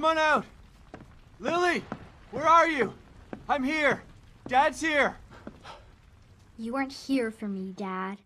Come on out! Lily! Where are you? I'm here! Dad's here! You weren't here for me, Dad.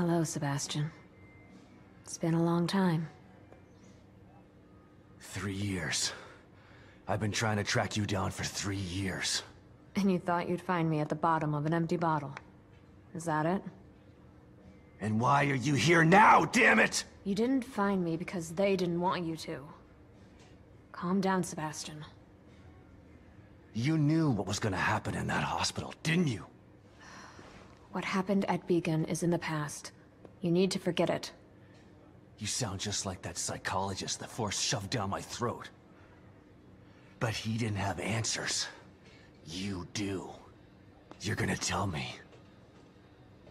Hello, Sebastian. It's been a long time. Three years. I've been trying to track you down for three years. And you thought you'd find me at the bottom of an empty bottle. Is that it? And why are you here now, damn it? You didn't find me because they didn't want you to. Calm down, Sebastian. You knew what was gonna happen in that hospital, didn't you? What happened at Beacon is in the past. You need to forget it. You sound just like that psychologist the Force shoved down my throat. But he didn't have answers. You do. You're gonna tell me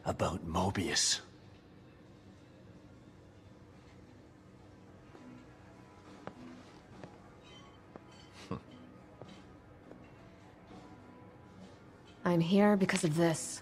about Mobius. I'm here because of this.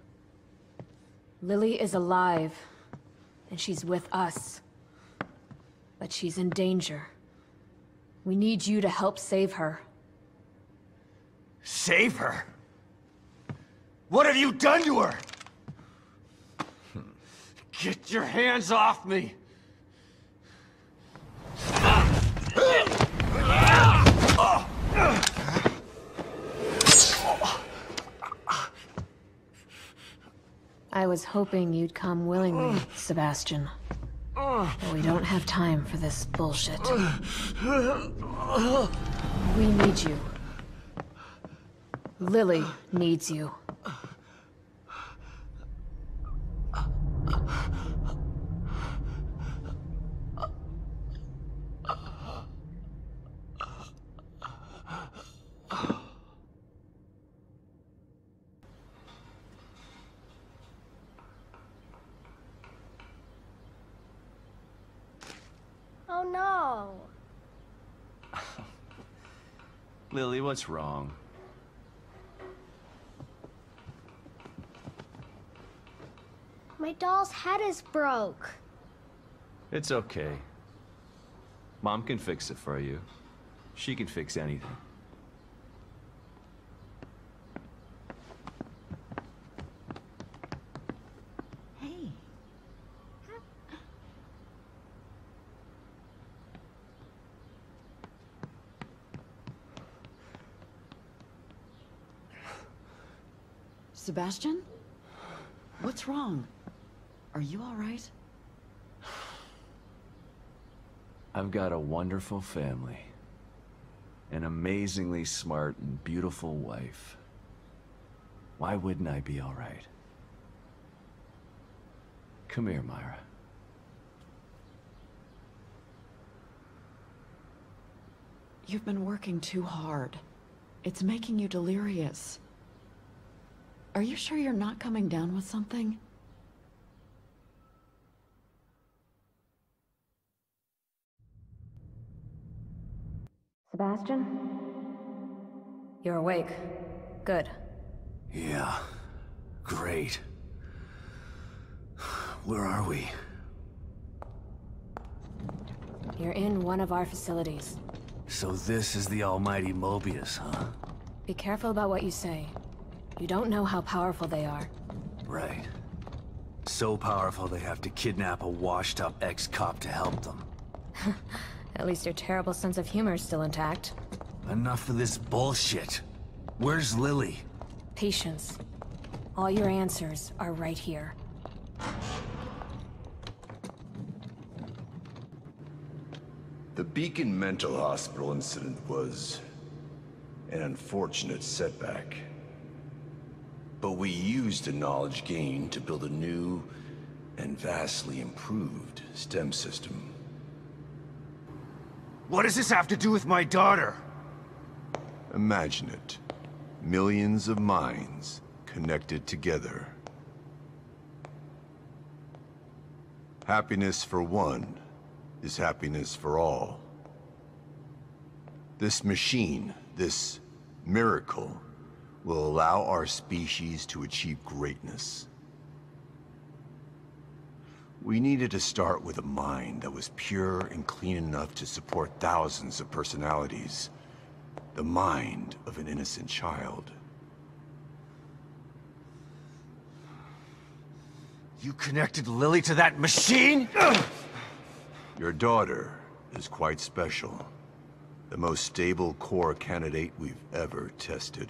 Lily is alive, and she's with us. But she's in danger. We need you to help save her. Save her? What have you done to her? Get your hands off me! I was hoping you'd come willingly, Sebastian. But we don't have time for this bullshit. We need you. Lily needs you. Oh no! Lily, what's wrong? My doll's head is broke. It's okay. Mom can fix it for you. She can fix anything. Hey. Sebastian? What's wrong? Are you all right? I've got a wonderful family. An amazingly smart and beautiful wife. Why wouldn't I be all right? Come here, Myra. You've been working too hard. It's making you delirious. Are you sure you're not coming down with something? Sebastian? You're awake. Good. Yeah. Great. Where are we? You're in one of our facilities. So this is the almighty Mobius, huh? Be careful about what you say. You don't know how powerful they are. Right. So powerful they have to kidnap a washed-up ex-cop to help them. At least your terrible sense of humor is still intact. Enough of this bullshit. Where's Lily? Patience. All your answers are right here. The Beacon Mental Hospital incident was an unfortunate setback. But we used the knowledge gained to build a new and vastly improved STEM system. What does this have to do with my daughter? Imagine it. Millions of minds connected together. Happiness for one is happiness for all. This machine, this miracle, will allow our species to achieve greatness. We needed to start with a mind that was pure and clean enough to support thousands of personalities. The mind of an innocent child. You connected Lily to that machine? Your daughter is quite special. The most stable core candidate we've ever tested.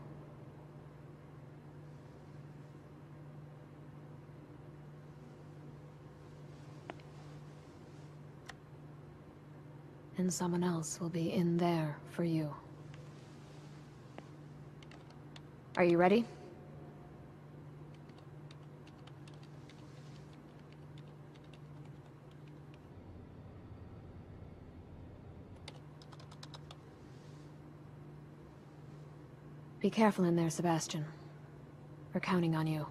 And someone else will be in there for you. Are you ready? Be careful in there, Sebastian. We're counting on you.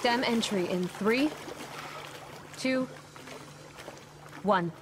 Stem entry in three, two, one.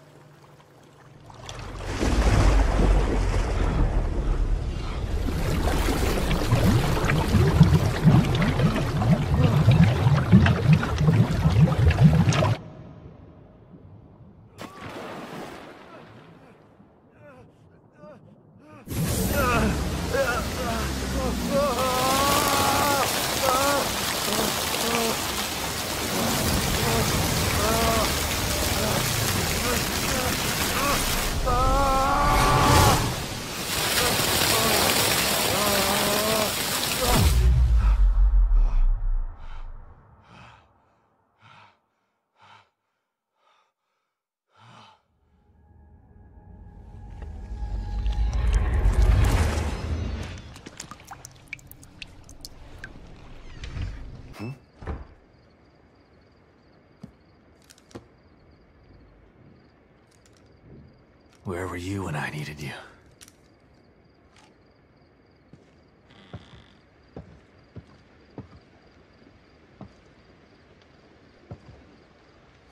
You when I needed you?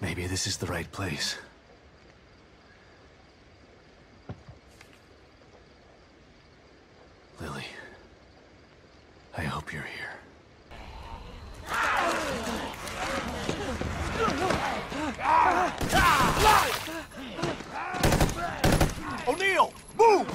Maybe this is the right place. Lily, I hope you're here. O'Neal, move!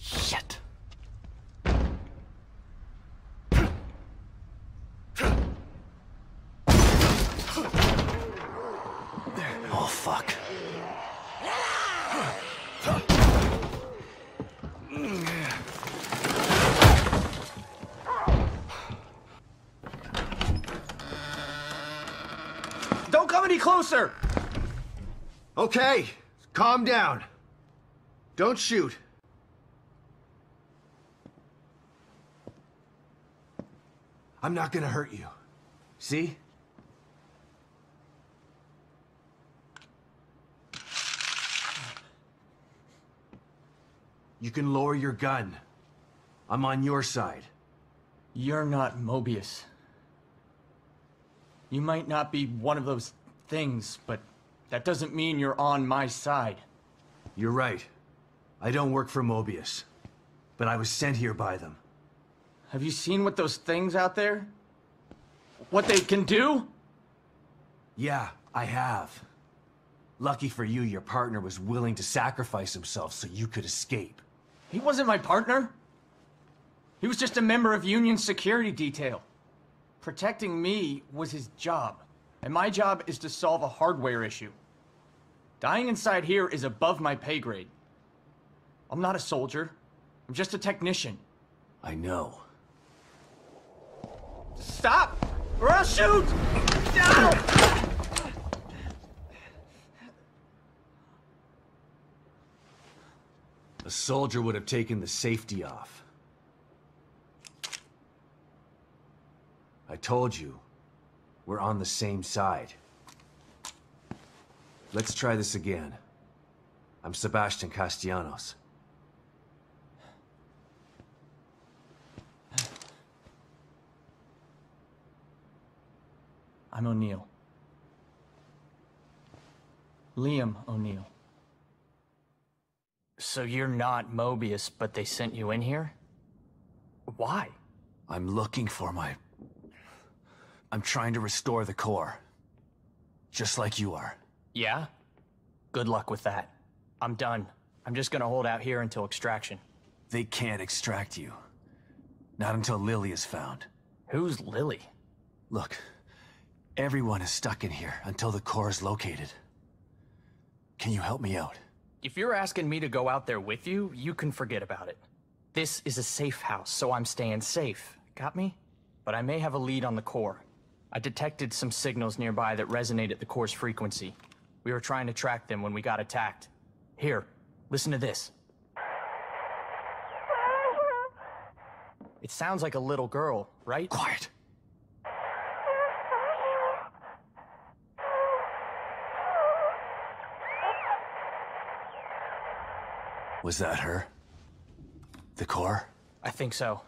Shit. Oh, fuck. Don't come any closer! Okay, calm down. Don't shoot. I'm not gonna hurt you. See? You can lower your gun. I'm on your side. You're not Mobius. You might not be one of those things, but that doesn't mean you're on my side. You're right. I don't work for Mobius. But I was sent here by them. Have you seen what those things out there? What they can do? Yeah, I have. Lucky for you, your partner was willing to sacrifice himself so you could escape. He wasn't my partner. He was just a member of Union security detail. Protecting me was his job, and my job is to solve a hardware issue. Dying inside here is above my pay grade. I'm not a soldier. I'm just a technician. I know. Stop! Or I'll shoot! Ow! A soldier would have taken the safety off. I told you, we're on the same side. Let's try this again. I'm Sebastian Castellanos. I'm O'Neal. Liam O'Neal. So you're not Mobius, but they sent you in here? Why? I'm looking for my... I'm trying to restore the core. Just like you are. Yeah? Good luck with that. I'm done. I'm just gonna hold out here until extraction. They can't extract you. Not until Lily is found. Who's Lily? Look, everyone is stuck in here until the core is located. Can you help me out? If you're asking me to go out there with you, you can forget about it. This is a safe house, so I'm staying safe. Got me? But I may have a lead on the core. I detected some signals nearby that resonate at the core's frequency. We were trying to track them when we got attacked. Here, listen to this. It sounds like a little girl, right? Quiet. Was that her? The core? I think so.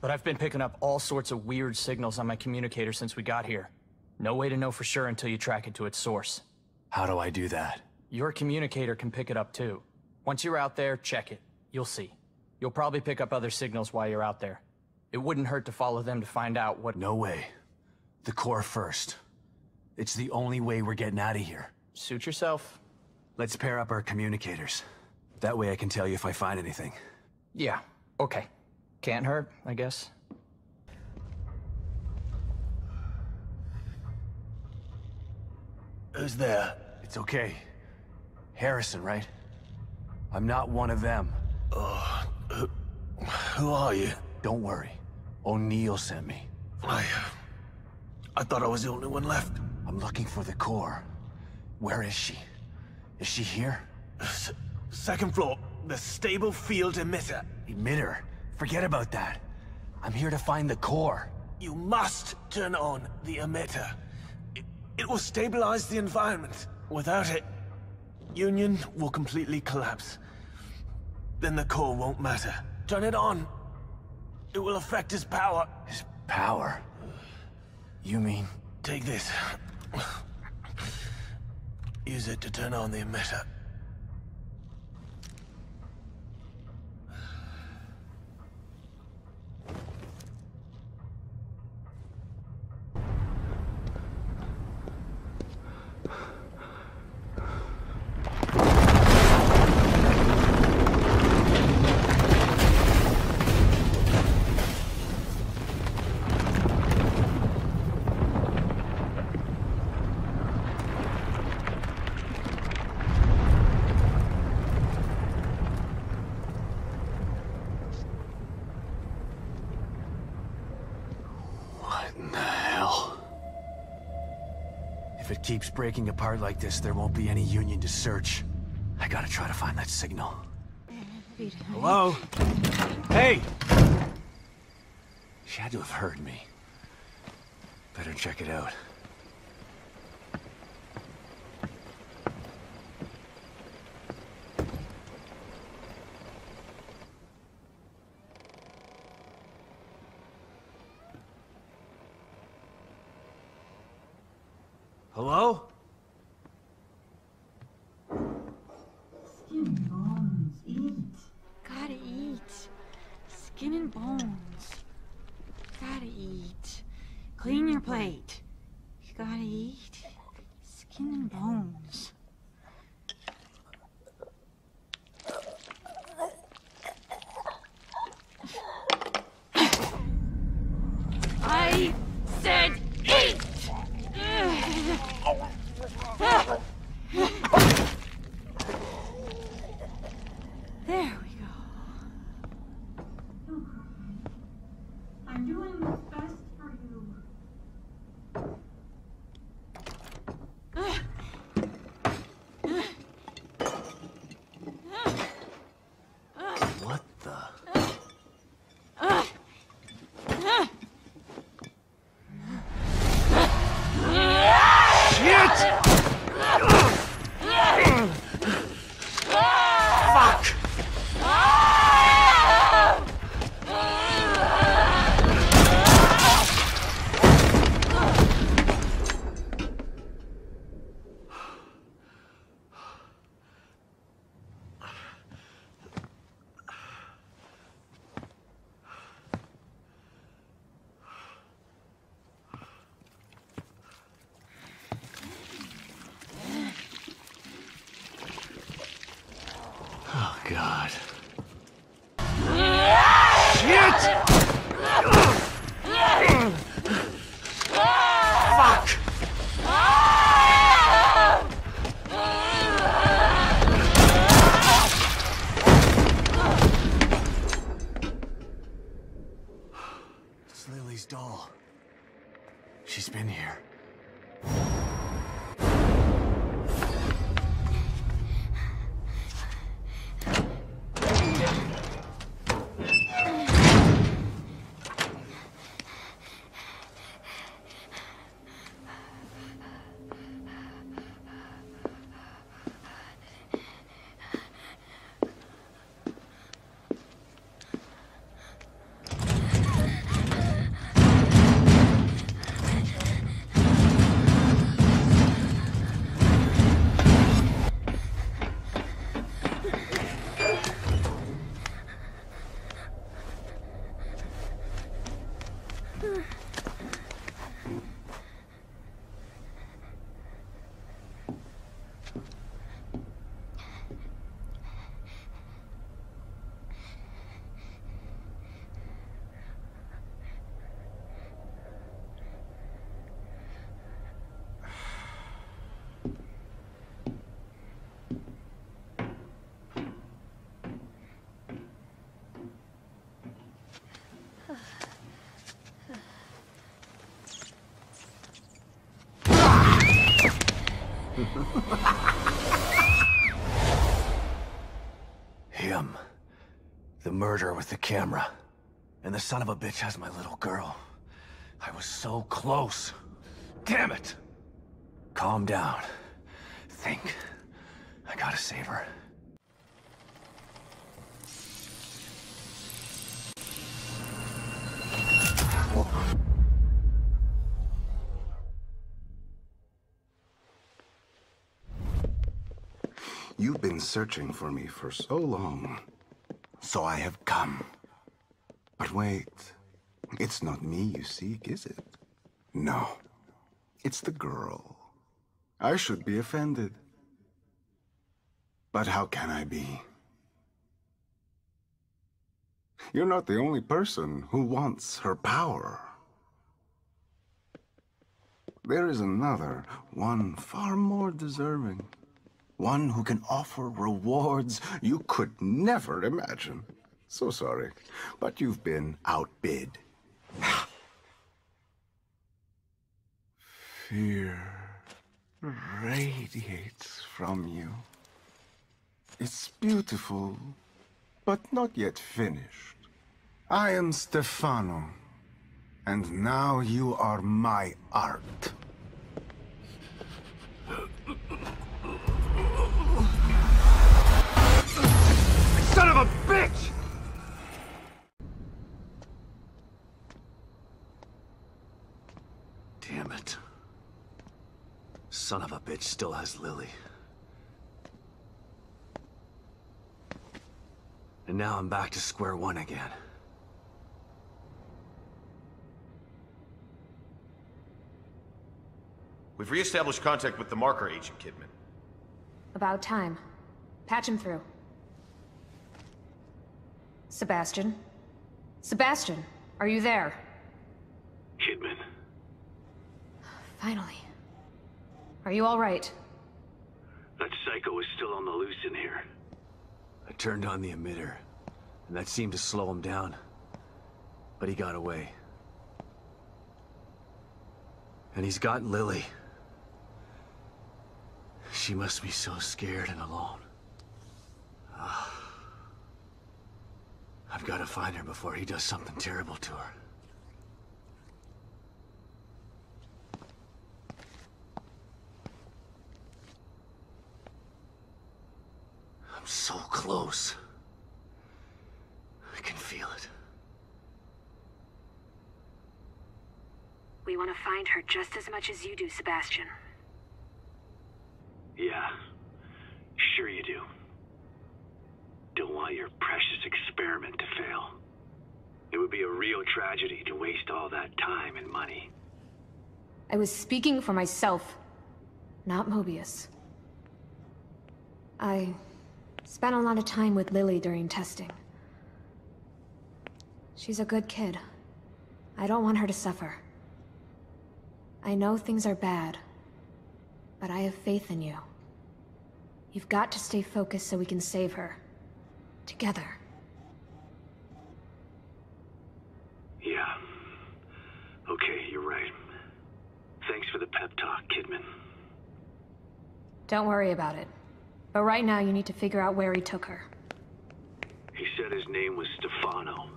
But I've been picking up all sorts of weird signals on my communicator since we got here. No way to know for sure until you track it to its source. How do I do that? Your communicator can pick it up too. Once you're out there, check it. You'll see. You'll probably pick up other signals while you're out there. It wouldn't hurt to follow them to find out what- No way. The core first. It's the only way we're getting out of here. Suit yourself. Let's pair up our communicators. That way I can tell you if I find anything. Yeah, okay. Can't hurt, I guess. Who's there? It's okay. Harrison, right? I'm not one of them. Uh, who are you? Don't worry. O'Neal sent me. I... I thought I was the only one left. I'm looking for the core. Where is she? Is she here? S second floor, the stable field emitter. Emitter? Forget about that. I'm here to find the core. You must turn on the emitter. It, it will stabilize the environment. Without it, Union will completely collapse. Then the core won't matter. Turn it on. It will affect his power. His power? You mean... Take this. Use it to turn on the emitter. Breaking apart like this, there won't be any Union to search. I gotta try to find that signal. Hello? Hey! She had to have heard me. Better check it out. Hello? Him. The murderer with the camera. And the son of a bitch has my little girl. I was so close. Damn it! Calm down. Think. I gotta save her. Whoa. Been searching for me for so long. So I have come. But wait. It's not me you seek, is it? No. It's the girl. I should be offended. But how can I be? You're not the only person who wants her power. There is another, one far more deserving. One who can offer rewards you could never imagine. So sorry, but you've been outbid. Fear radiates from you. It's beautiful, but not yet finished. I am Stefano, and now you are my art. Son of a bitch! Damn it. Son of a bitch still has Lily. And now I'm back to square one again. We've re-established contact with the marker agent, Kidman. About time. Patch him through. Sebastian? Sebastian, are you there? Kidman. Finally. Are you all right? That psycho is still on the loose in here. I turned on the emitter, and that seemed to slow him down. But he got away. And he's got Lily. She must be so scared and alone. Ah. I've got to find her before he does something terrible to her. I'm so close. I can feel it. We want to find her just as much as you do, Sebastian. Yeah. Sure you do. Don't want your precious experiment to fail. It would be a real tragedy to waste all that time and money. I was speaking for myself, not Mobius. I spent a lot of time with Lily during testing. She's a good kid. I don't want her to suffer. I know things are bad, but I have faith in you. You've got to stay focused so we can save her. Together. Yeah. Okay, you're right. Thanks for the pep talk, Kidman. Don't worry about it. But right now you need to figure out where he took her. He said his name was Stefano.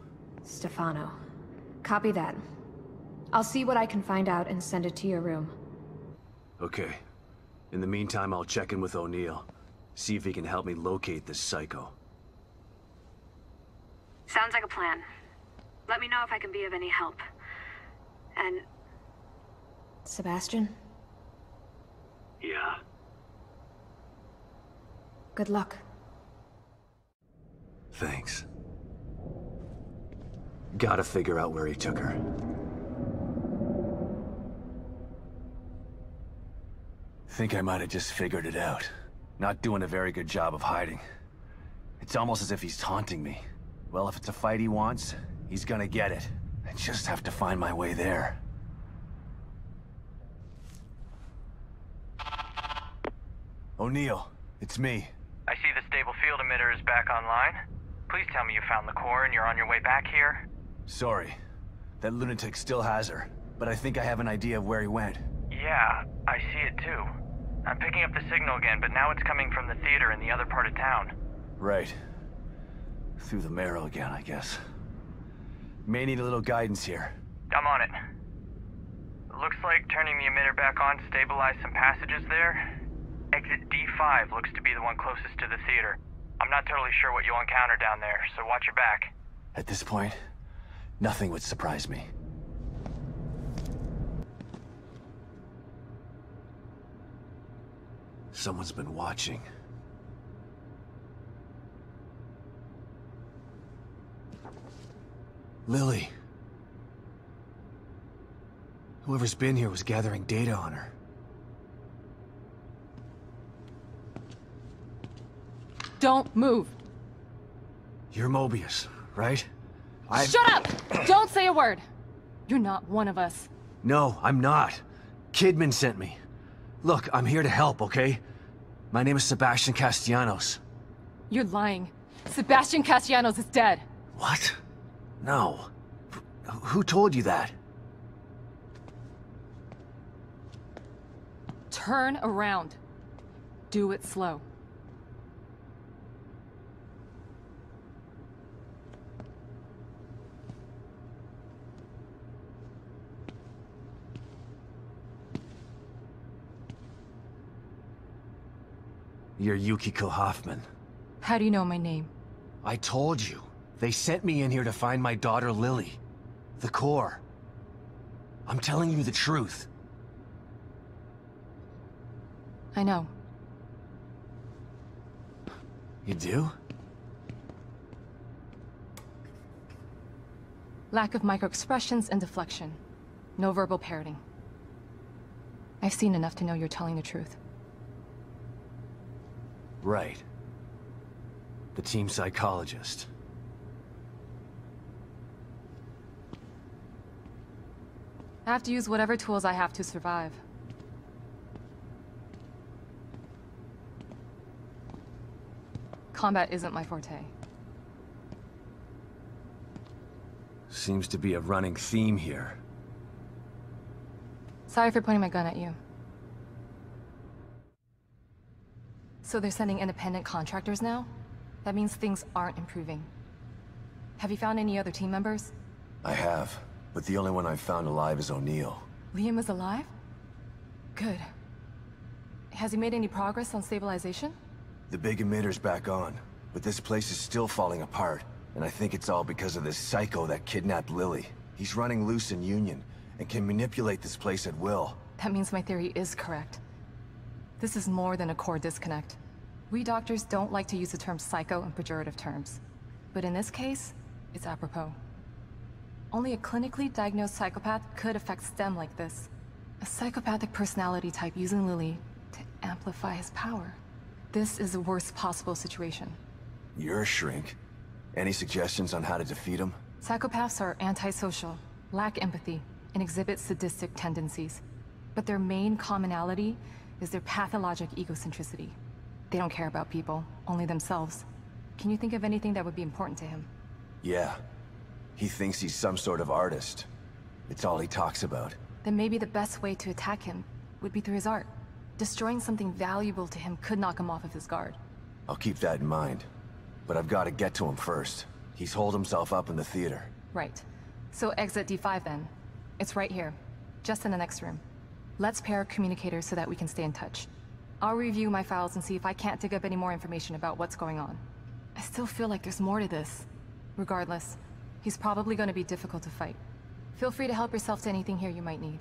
Stefano. Copy that. I'll see what I can find out and send it to your room. Okay. In the meantime, I'll check in with O'Neal. See if he can help me locate this psycho. Sounds like a plan. Let me know if I can be of any help. And... Sebastian? Yeah. Good luck. Thanks. Gotta figure out where he took her. Think I might have just figured it out. Not doing a very good job of hiding. It's almost as if he's taunting me. Well, if it's a fight he wants, he's gonna get it. I just have to find my way there. O'Neal, it's me. I see the stable field emitter is back online. Please tell me you found the core and you're on your way back here. Sorry. That lunatic still has her, but I think I have an idea of where he went. Yeah, I see it too. I'm picking up the signal again, but now it's coming from the theater in the other part of town. Right. Through the marrow again, I guess. May need a little guidance here. I'm on it. Looks like turning the emitter back on stabilized some passages there. Exit D5 looks to be the one closest to the theater. I'm not totally sure what you'll encounter down there, so watch your back. At this point, nothing would surprise me. Someone's been watching. Lily. Whoever's been here was gathering data on her. Don't move. You're Mobius, right? I. Shut up! Don't say a word. You're not one of us. No, I'm not. Kidman sent me. Look, I'm here to help, okay? My name is Sebastian Castellanos. You're lying. Sebastian Castellanos is dead. What? No. Who told you that? Turn around. Do it slow. You're Yukiko Hoffman. How do you know my name? I told you. They sent me in here to find my daughter Lily. The core. I'm telling you the truth. I know. You do? Lack of microexpressions and deflection. No verbal parroting. I've seen enough to know you're telling the truth. Right. The team psychologist. I have to use whatever tools I have to survive. Combat isn't my forte. Seems to be a running theme here. Sorry for pointing my gun at you. So they're sending independent contractors now? That means things aren't improving. Have you found any other team members? I have, but the only one I've found alive is O'Neal. Liam is alive? Good. Has he made any progress on stabilization? The big emitter's back on, but this place is still falling apart. And I think it's all because of this psycho that kidnapped Lily. He's running loose in Union, and can manipulate this place at will. That means my theory is correct. This is more than a core disconnect. We doctors don't like to use the term psycho in pejorative terms. But in this case, it's apropos. Only a clinically diagnosed psychopath could affect STEM like this. A psychopathic personality type using Lily to amplify his power. This is the worst possible situation. You're a shrink. Any suggestions on how to defeat him? Psychopaths are antisocial, lack empathy, and exhibit sadistic tendencies. But their main commonality is their pathologic egocentricity. They don't care about people, only themselves. Can you think of anything that would be important to him? Yeah. He thinks he's some sort of artist. It's all he talks about. Then maybe the best way to attack him would be through his art. Destroying something valuable to him could knock him off of his guard. I'll keep that in mind. But I've got to get to him first. He's holed himself up in the theater. Right. So exit D5 then. It's right here. Just in the next room. Let's pair communicators so that we can stay in touch. I'll review my files and see if I can't dig up any more information about what's going on. I still feel like there's more to this. Regardless, he's probably going to be difficult to fight. Feel free to help yourself to anything here you might need.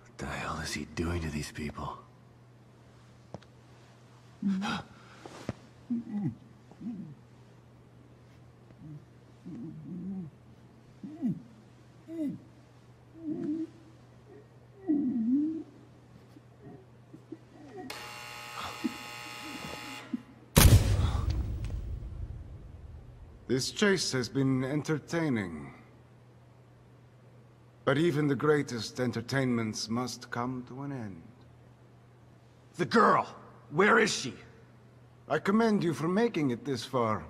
What the hell is he doing to these people? Mm-hmm. Mm-hmm. This chase has been entertaining. But even the greatest entertainments must come to an end. The girl! Where is she? I commend you for making it this far.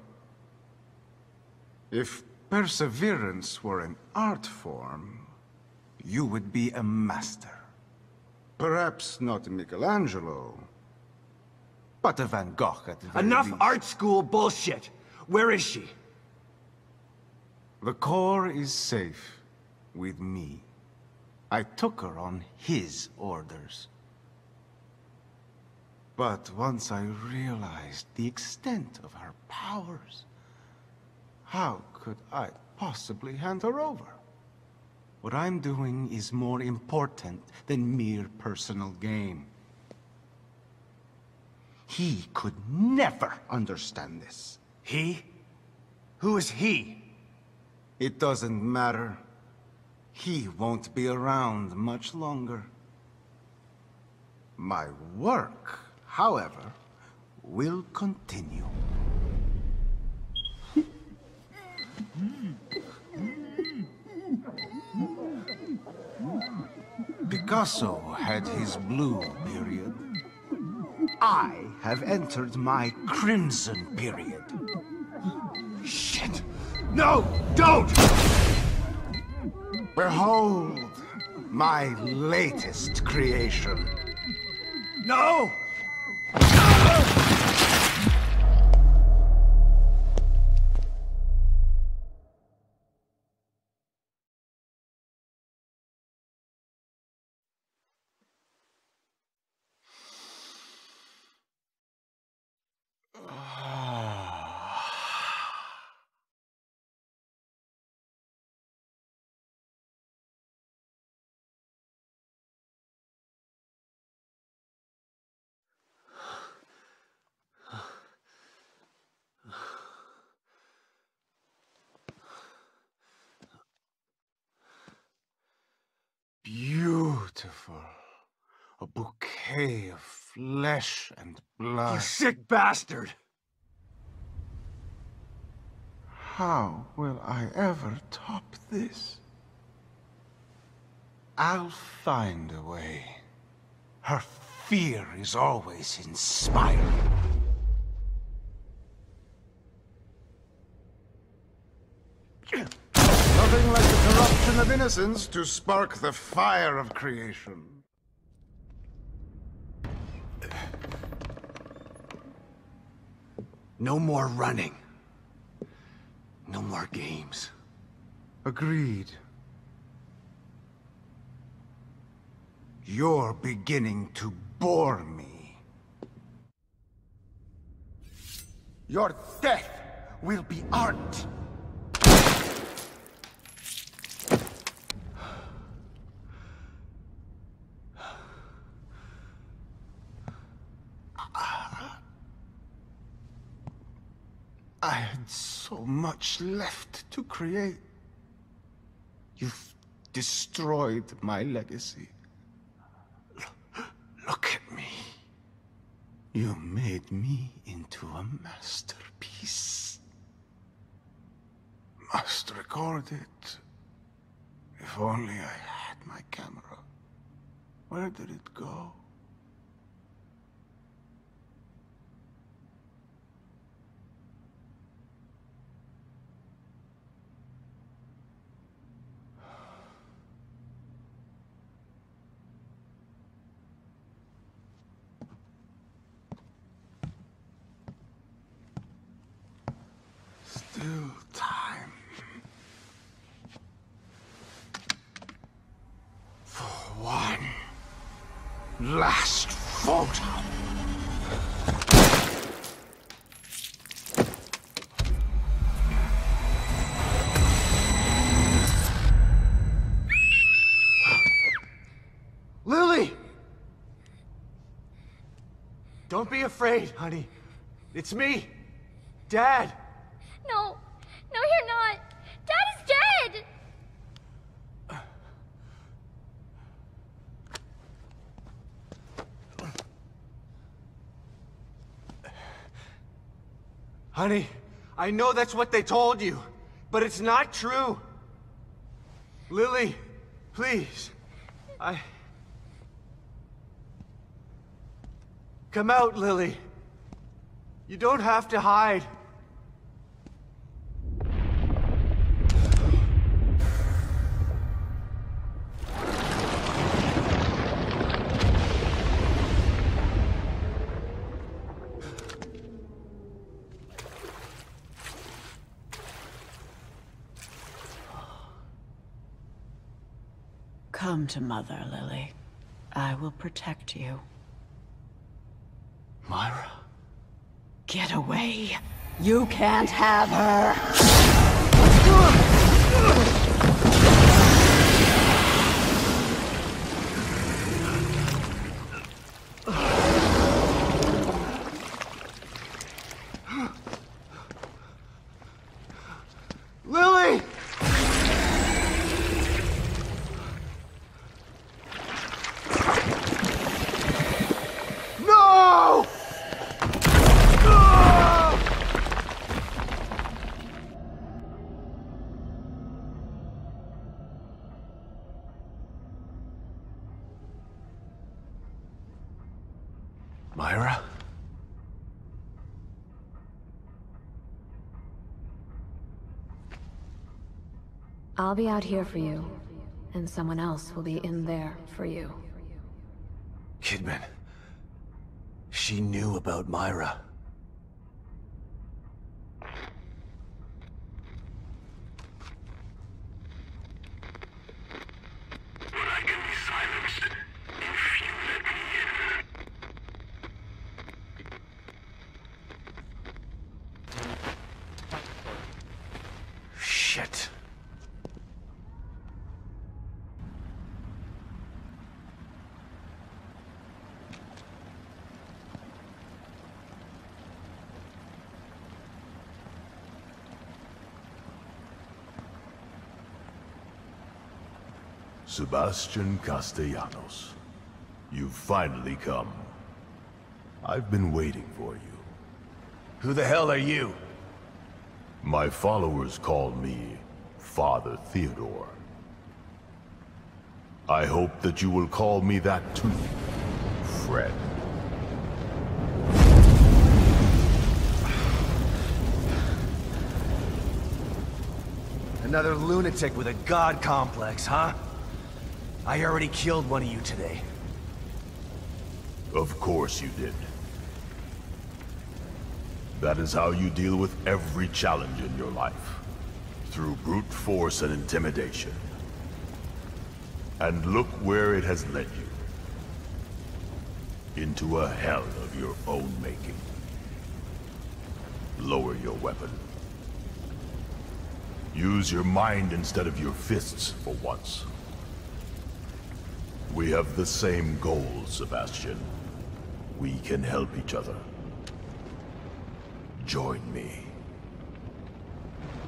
If perseverance were an art form, you would be a master. Perhaps not Michelangelo, but a Van Gogh at the Enough least. art school bullshit! Where is she? The core is safe with me. I took her on his orders. But once I realized the extent of her powers, how could I possibly hand her over? What I'm doing is more important than mere personal gain. He could never understand this. He? Who is he? It doesn't matter. He won't be around much longer. My work, however, will continue. Picasso had his blue period. I have entered my crimson period. Shit! No! Don't! Behold, my latest creation. No! Beautiful. A bouquet of flesh and blood. You sick bastard! How will I ever top this? I'll find a way. Her fear is always inspiring. Nothing like the corruption of innocence to spark the fire of creation. No more running. No more games. Agreed. You're beginning to bore me. Your death will be art. I had so much left to create. You've destroyed my legacy. L- Look at me. You made me into a masterpiece. Must record it. If only I had my camera. Where did it go? Still time. For one last photo. Lily! Don't be afraid, honey. It's me, Dad. No, no, you're not. Dad is dead. Honey, I know that's what they told you, but it's not true. Lily, please. I... Come out, Lily. You don't have to hide. Come to Mother, Lily. I will protect you. Myra? Get away. You can't have her. I'll be out here for you, and someone else will be in there for you. Kidman. She knew about Myra. Shit. Sebastian Castellanos. You've finally come. I've been waiting for you. Who the hell are you? My followers call me Father Theodore. I hope that you will call me that too, Fred. Another lunatic with a god complex, huh? I already killed one of you today. Of course you did. That is how you deal with every challenge in your life. Through brute force and intimidation. And look where it has led you. Into a hell of your own making. Lower your weapon. Use your mind instead of your fists for once. We have the same goals, Sebastian. We can help each other. Join me.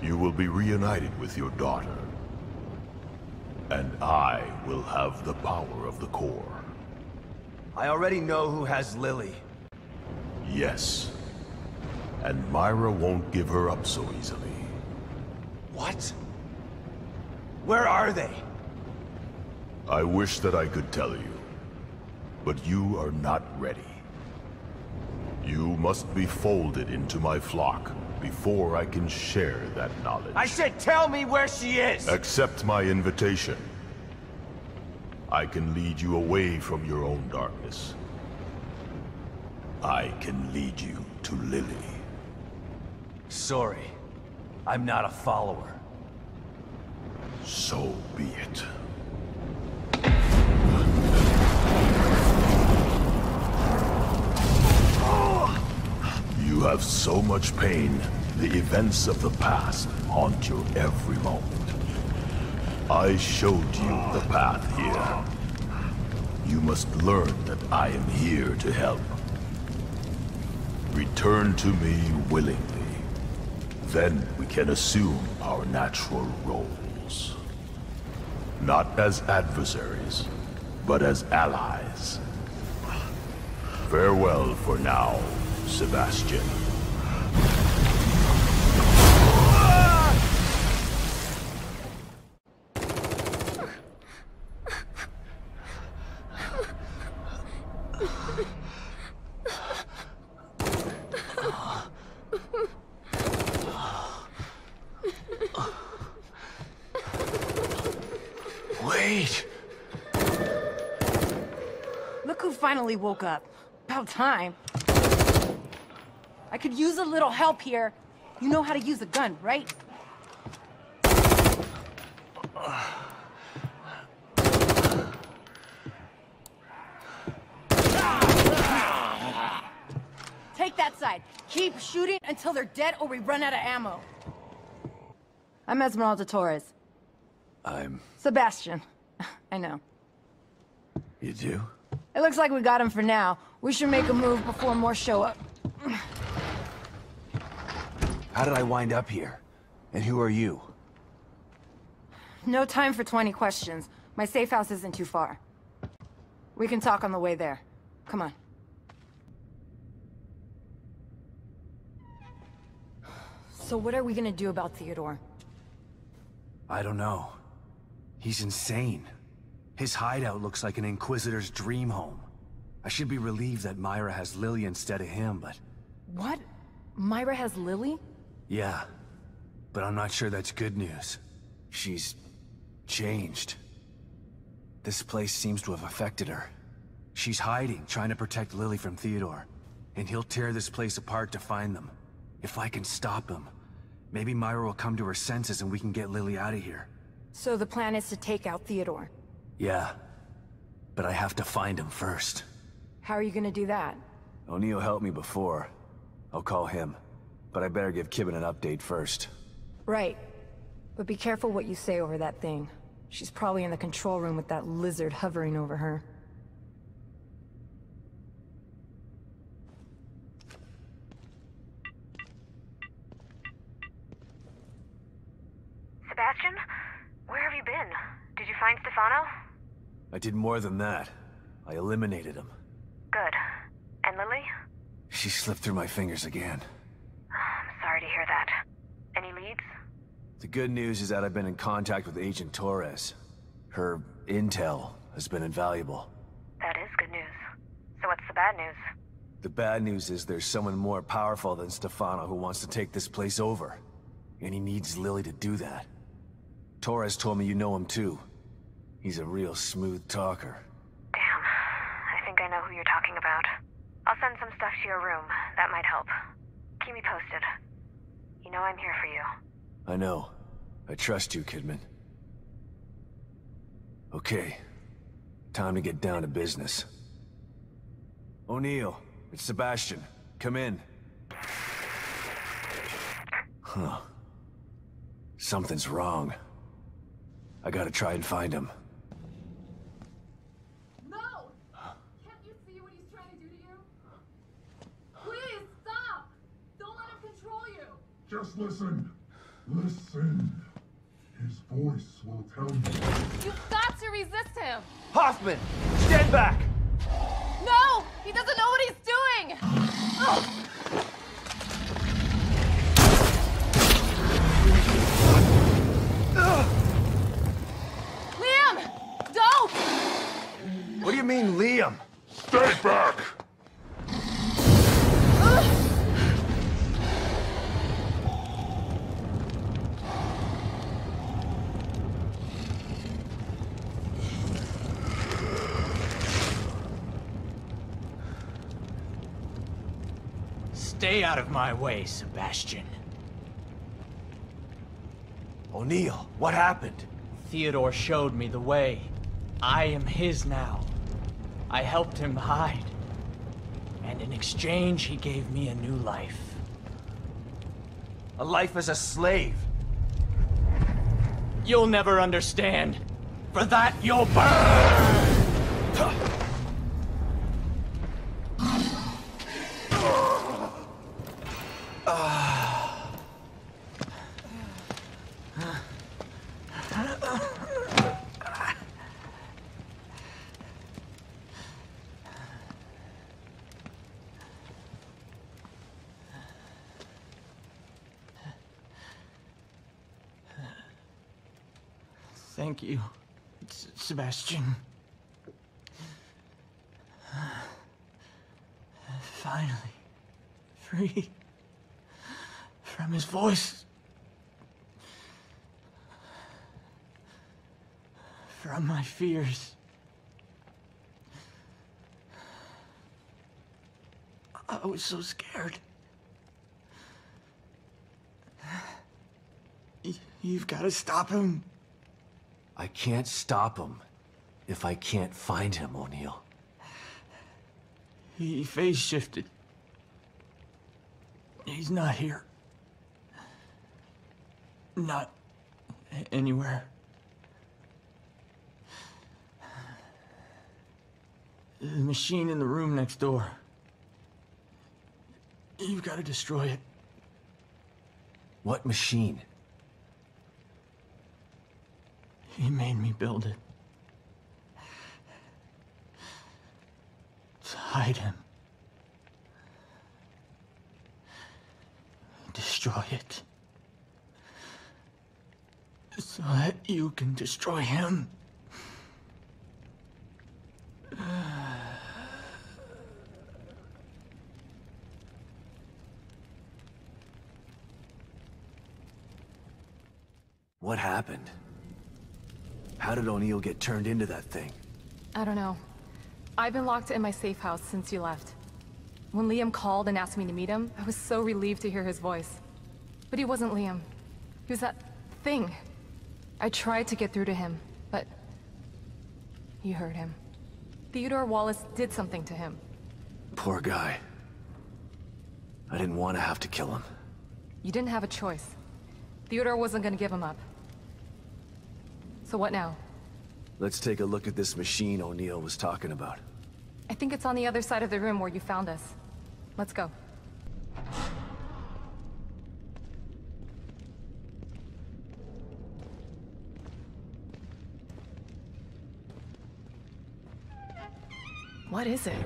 You will be reunited with your daughter. And I will have the power of the core. I already know who has Lily. Yes. And Myra won't give her up so easily. What? Where are they? I wish that I could tell you. But you are not ready. You must be folded into my flock before I can share that knowledge. I said tell me where she is! Accept my invitation. I can lead you away from your own darkness. I can lead you to Lily. Sorry. I'm not a follower. So be it. You have so much pain, the events of the past haunt you every moment. I showed you the path here. You must learn that I am here to help. Return to me willingly. Then we can assume our natural roles. Not as adversaries, but as allies. Farewell for now, Sebastian. Wait! Look who finally woke up. About time. I could use a little help here. You know how to use a gun, right? Take that side. Keep shooting until they're dead or we run out of ammo. I'm Esmeralda Torres. I'm... Sebastian. I know. You do? It looks like we got him for now. We should make a move before more show up. How did I wind up here? And who are you? No time for 20 questions. My safe house isn't too far. We can talk on the way there. Come on. So what are we gonna do about Theodore? I don't know. He's insane. His hideout looks like an Inquisitor's dream home. I should be relieved that Myra has Lily instead of him, but... What? Myra has Lily? Yeah. But I'm not sure that's good news. She's... changed. This place seems to have affected her. She's hiding, trying to protect Lily from Theodore. And he'll tear this place apart to find them. If I can stop him, maybe Myra will come to her senses and we can get Lily out of here. So the plan is to take out Theodore? Yeah. But I have to find him first. How are you gonna do that? O'Neal helped me before. I'll call him. But I better give Kidman an update first. Right. But be careful what you say over that thing. She's probably in the control room with that lizard hovering over her. Sebastian? Where have you been? Did you find Stefano? I did more than that. I eliminated him. Good. And Lily? She slipped through my fingers again. Sorry to hear that. Any leads? The good news is that I've been in contact with Agent Torres. Her intel has been invaluable. That is good news. So what's the bad news? The bad news is there's someone more powerful than Stefano who wants to take this place over. And he needs Lily to do that. Torres told me you know him too. He's a real smooth talker. Damn. I think I know who you're talking about. I'll send some stuff to your room. That might help. Keep me posted. You know I'm here for you. I know. I trust you, Kidman. Okay. Time to get down to business. O'Neal, it's Sebastian. Come in. Huh. Something's wrong. I gotta try and find him. No! Can't you see what he's trying to do to you? Please, stop! Don't let him control you! Just listen. Listen. His voice will tell you. You've got to resist him! Hoffman! Stand back! No! He doesn't know what he's doing! Ugh. Liam! Don't! What do you mean, Liam? Stay back! Stay out of my way, Sebastian. O'Neal, what happened? Theodore showed me the way. I am his now. I helped him hide. And in exchange, he gave me a new life. A life as a slave. You'll never understand. For that, you'll burn! Thank you, S Sebastian. Finally, free from his voice. From my fears. I was so scared. You've got to stop him. I can't stop him if I can't find him, O'Neal. He phase shifted. He's not here. Not anywhere. The machine in the room next door. You've got to destroy it. What machine? He made me build it. To hide him. Destroy it. So that you can destroy him. What happened? How did O'Neal get turned into that thing? I don't know. I've been locked in my safe house since you left. When Liam called and asked me to meet him, I was so relieved to hear his voice. But he wasn't Liam. He was that thing. I tried to get through to him, but... You heard him. Theodore Wallace did something to him. Poor guy. I didn't want to have to kill him. You didn't have a choice. Theodore wasn't gonna give him up. So what now? Let's take a look at this machine O'Neal was talking about. I think it's on the other side of the room where you found us. Let's go. What is it?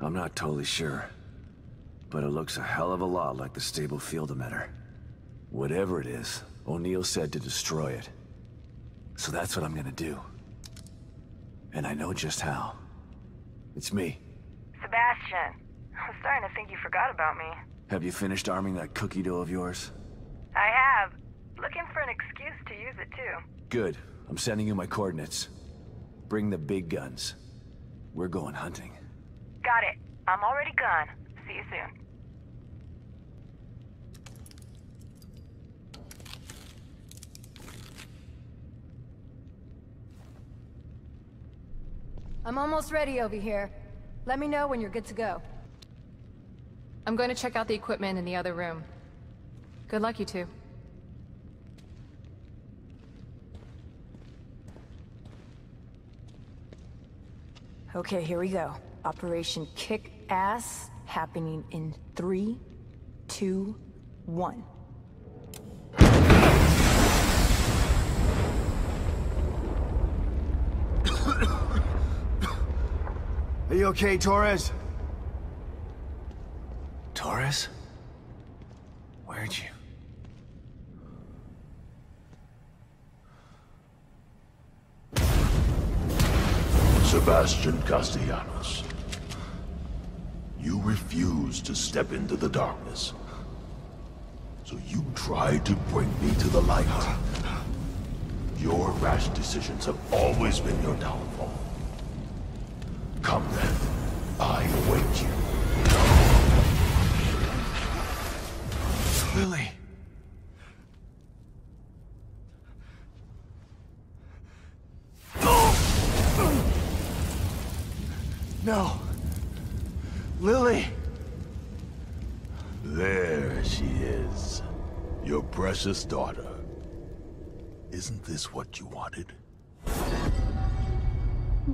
I'm not totally sure. But it looks a hell of a lot like the stable field emitter. Whatever it is, O'Neal said to destroy it. So that's what I'm gonna do. And I know just how. It's me. Sebastian, I'm starting to think you forgot about me. Have you finished arming that cookie dough of yours? I have. Looking for an excuse to use it too. Good. I'm sending you my coordinates. Bring the big guns. We're going hunting. Got it. I'm already gone. See you soon. I'm almost ready over here. Let me know when you're good to go. I'm going to check out the equipment in the other room. Good luck, you two. Okay, here we go. Operation Kick Ass happening in three, two, one. Are you okay, Torres? Torres? Where'd you... Sebastian Castellanos. You refused to step into the darkness. So you tried to bring me to the light. Your rash decisions have always been your downfall. Come then. I await you. Lily. No. Lily! There she is. Your precious daughter. Isn't this what you wanted?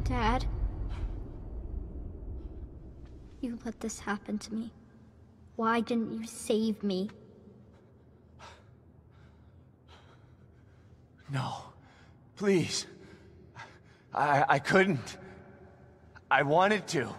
Dad? You let this happen to me. Why didn't you save me? No. Please. I... I couldn't. I wanted to.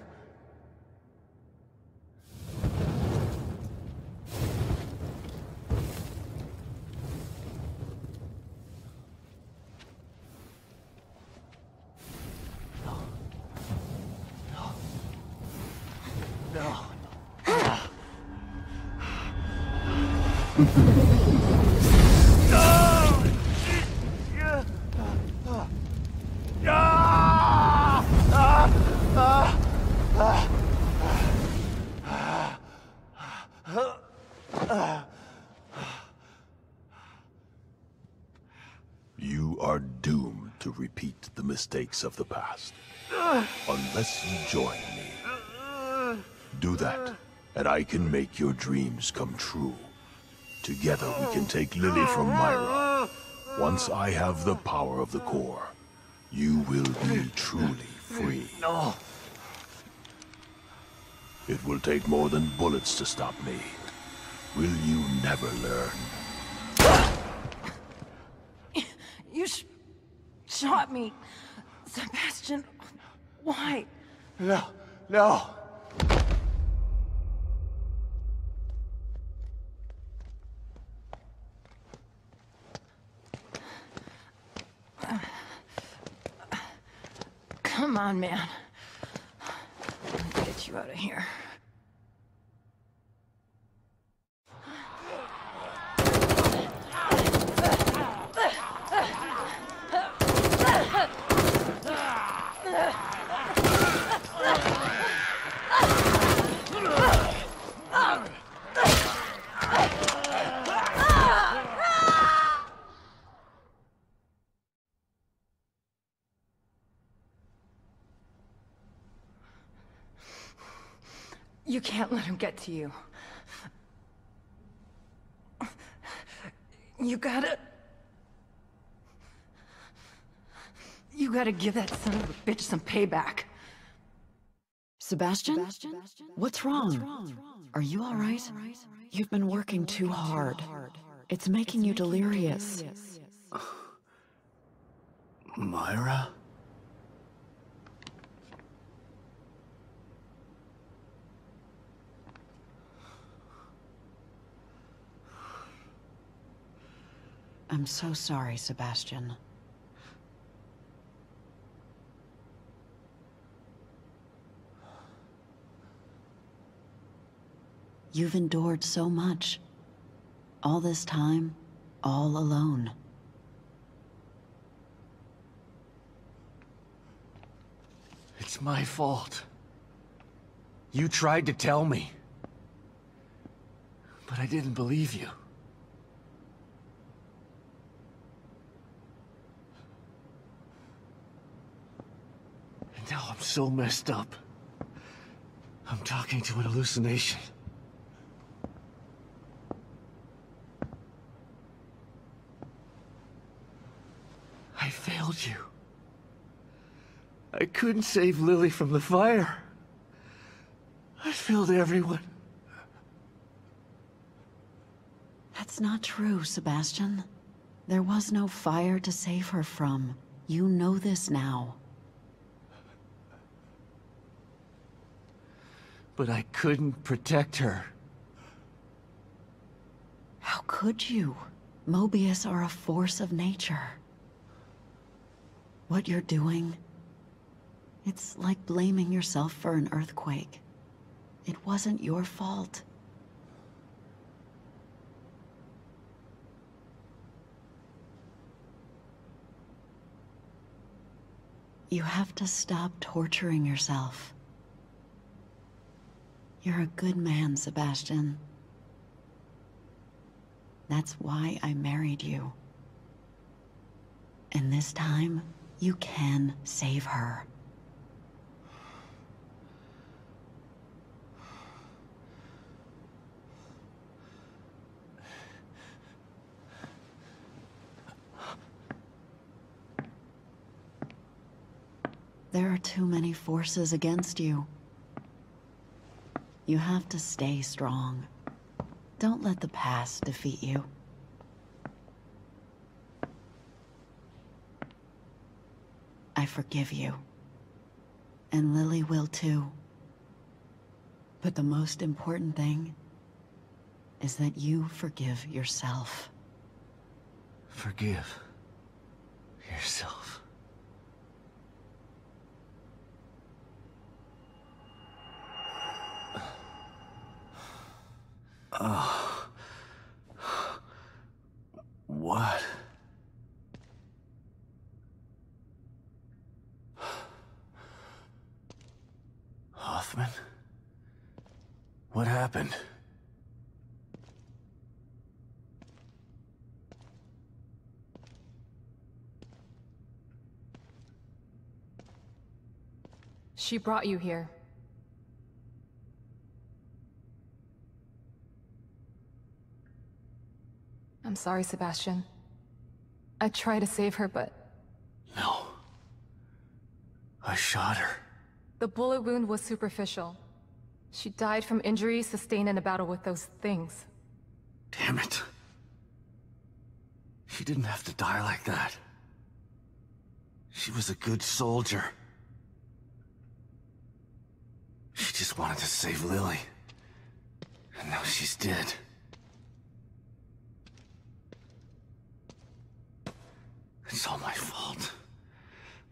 Mistakes of the past. Unless you join me. Do that, and I can make your dreams come true. Together we can take Lily from Myra. Once I have the power of the core, you will be truly free. No. It will take more than bullets to stop me. Will you never learn? You sh shot me. Sebastian, why? No, no. Come on, man. Let me get you out of here. You can't let him get to you. You gotta... You gotta give that son of a bitch some payback. Sebastian? What's wrong? Are you alright? You've been working too hard. It's making you delirious. Myra? I'm so sorry, Sebastian. You've endured so much. All this time, all alone. It's my fault. You tried to tell me. But I didn't believe you. And now I'm so messed up. I'm talking to an hallucination. I failed you. I couldn't save Lily from the fire. I failed everyone. That's not true, Sebastian. There was no fire to save her from. You know this now. But I couldn't protect her. How could you? Mobius are a force of nature. What you're doing, it's like blaming yourself for an earthquake. It wasn't your fault. You have to stop torturing yourself. You're a good man, Sebastian. That's why I married you. And this time, you can save her. There are too many forces against you. You have to stay strong. Don't let the past defeat you. I forgive you. And Lily will too. But the most important thing is that you forgive yourself. Forgive yourself. Oh. What? Hoffman? What happened? She brought you here. Sorry, Sebastian. I tried to save her, but... No. I shot her. The bullet wound was superficial. She died from injuries sustained in a battle with those things. Damn it. She didn't have to die like that. She was a good soldier. She just wanted to save Lily. And now she's dead. It's all my fault.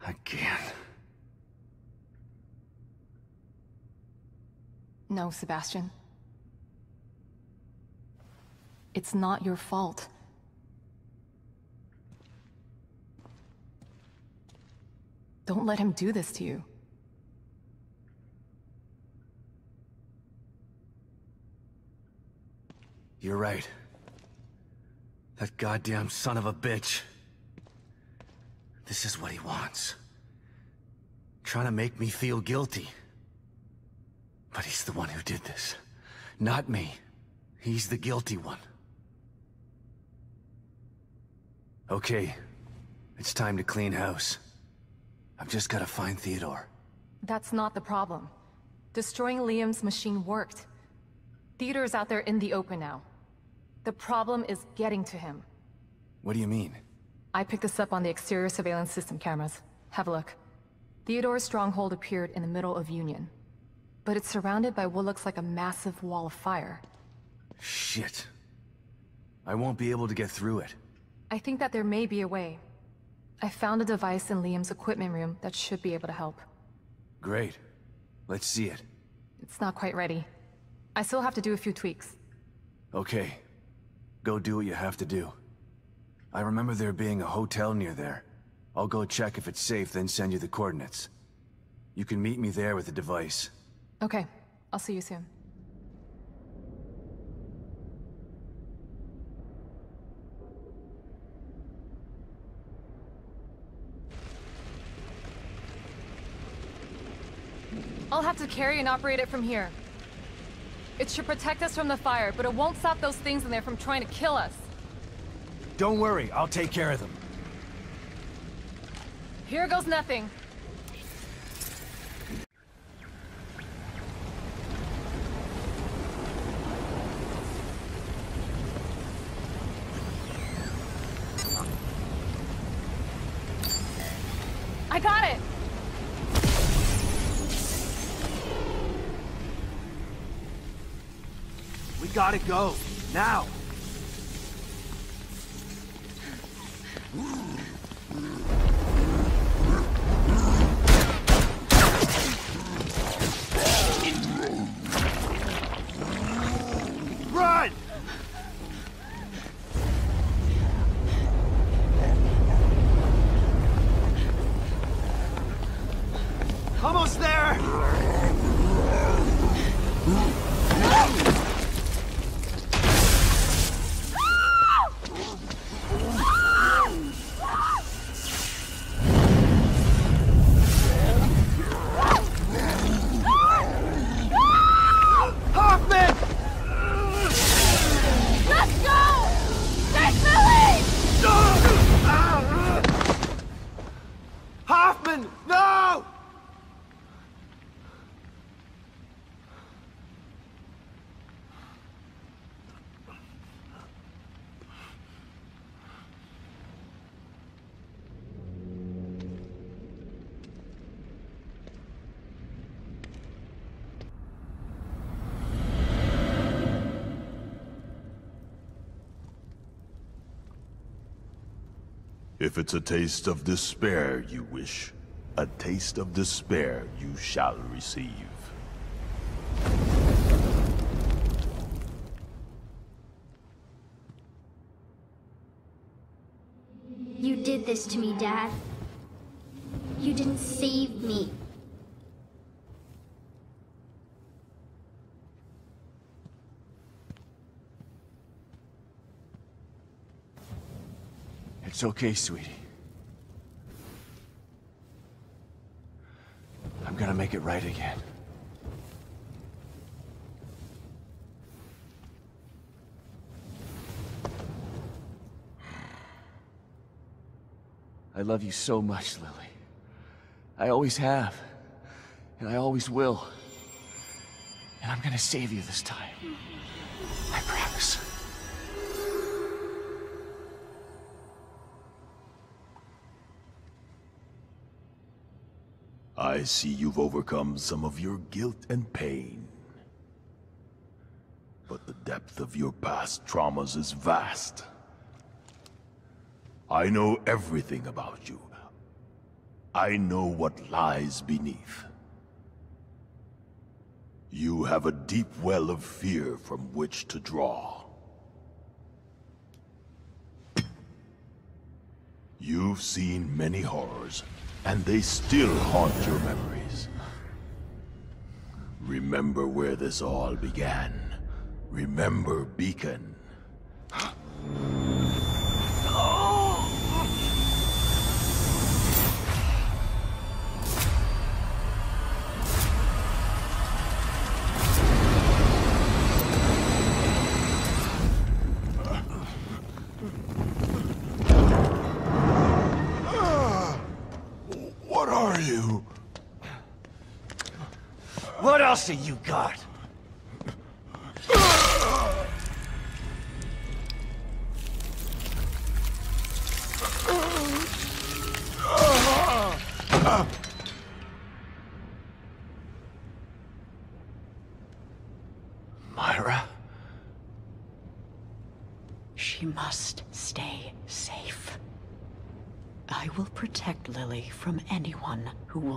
Again. No, Sebastian. It's not your fault. Don't let him do this to you. You're right. That goddamn son of a bitch. This is what he wants. Trying to make me feel guilty. But he's the one who did this. Not me. He's the guilty one. Okay. It's time to clean house. I've just gotta find Theodore. That's not the problem. Destroying Liam's machine worked. Theodore's out there in the open now. The problem is getting to him. What do you mean? I picked this up on the exterior surveillance system cameras. Have a look. Theodore's stronghold appeared in the middle of Union. But it's surrounded by what looks like a massive wall of fire. Shit. I won't be able to get through it. I think that there may be a way. I found a device in Liam's equipment room that should be able to help. Great. Let's see it. It's not quite ready. I still have to do a few tweaks. Okay. Go do what you have to do. I remember there being a hotel near there. I'll go check if it's safe, then send you the coordinates. You can meet me there with the device. Okay. I'll see you soon. I'll have to carry and operate it from here. It should protect us from the fire, but it won't stop those things in there from trying to kill us. Don't worry, I'll take care of them. Here goes nothing. I got it! We gotta go. Now! If it's a taste of despair you wish, a taste of despair you shall receive. You did this to me, Dad. You didn't save me. It's okay, sweetie. I'm gonna make it right again. I love you so much, Lily. I always have. And I always will. And I'm gonna save you this time. I promise. I see you've overcome some of your guilt and pain. But the depth of your past traumas is vast. I know everything about you. I know what lies beneath. You have a deep well of fear from which to draw. You've seen many horrors, and they still haunt your memories. Remember where this all began. Remember Beacon.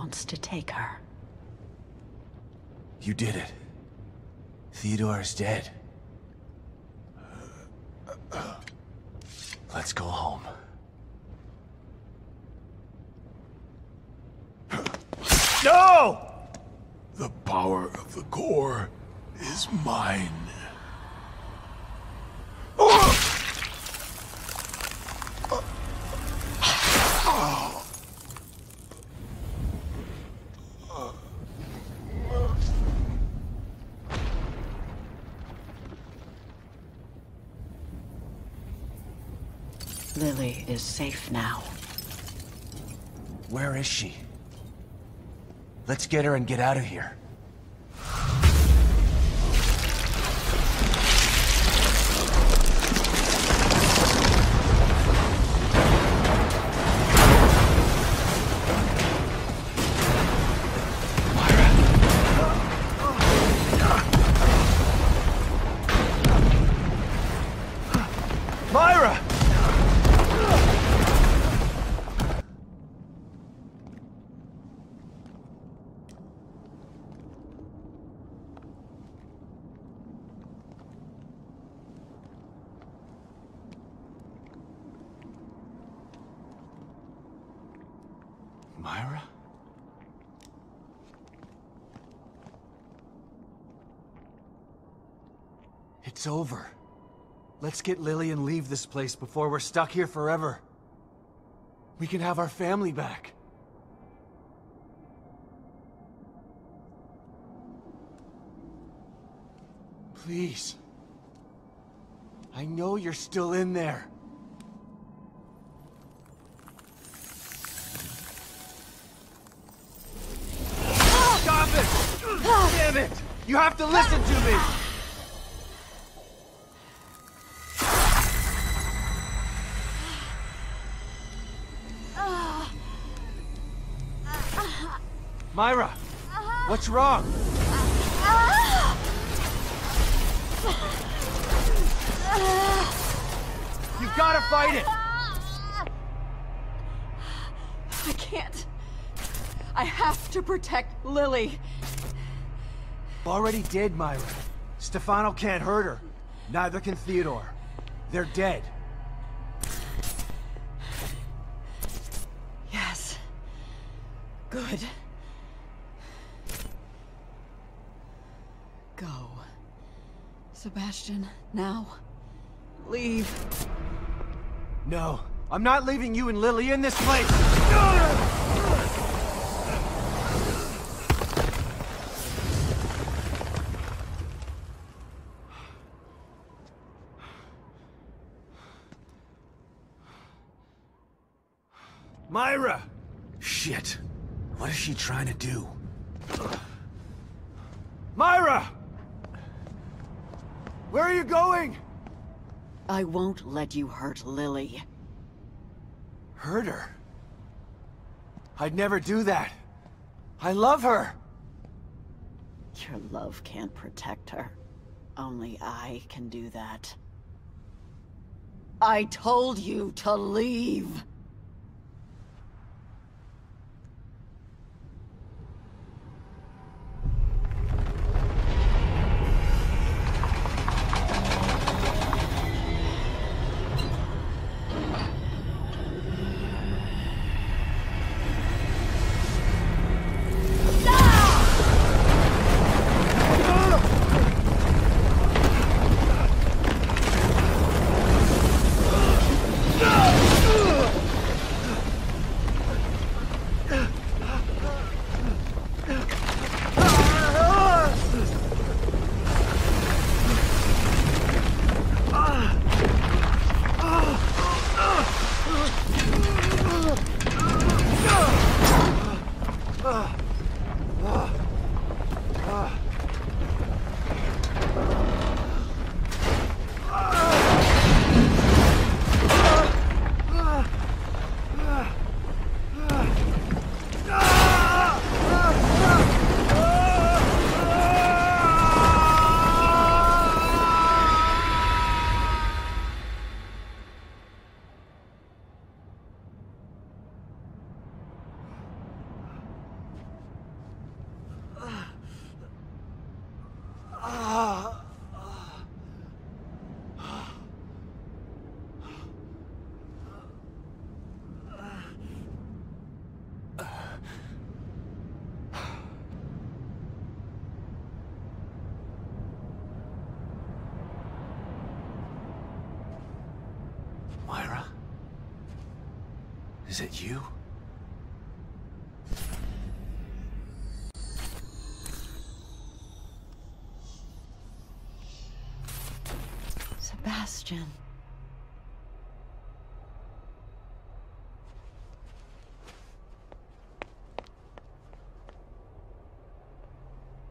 Wants to take her. You did it. Theodore is dead. Let's go home. No! The power of the core is mine. Lily is safe now. Where is she? Let's get her and get out of here. It's over. Let's get Lily and leave this place before we're stuck here forever. We can have our family back. Please. I know you're still in there. Stop it! Damn it! You have to listen to me! Myra! What's wrong? You've gotta fight it! I can't. I have to protect Lily. Already did, Myra. Stefano can't hurt her. Neither can Theodore. They're dead. Yes. Good. Go. Sebastian, now. Leave. No, I'm not leaving you and Lily in this place! Myra! Shit. What is she trying to do? Myra! Where are you going? I won't let you hurt Lily. Hurt her? I'd never do that. I love her. Your love can't protect her. Only I can do that. I told you to leave! Is it you? Sebastian.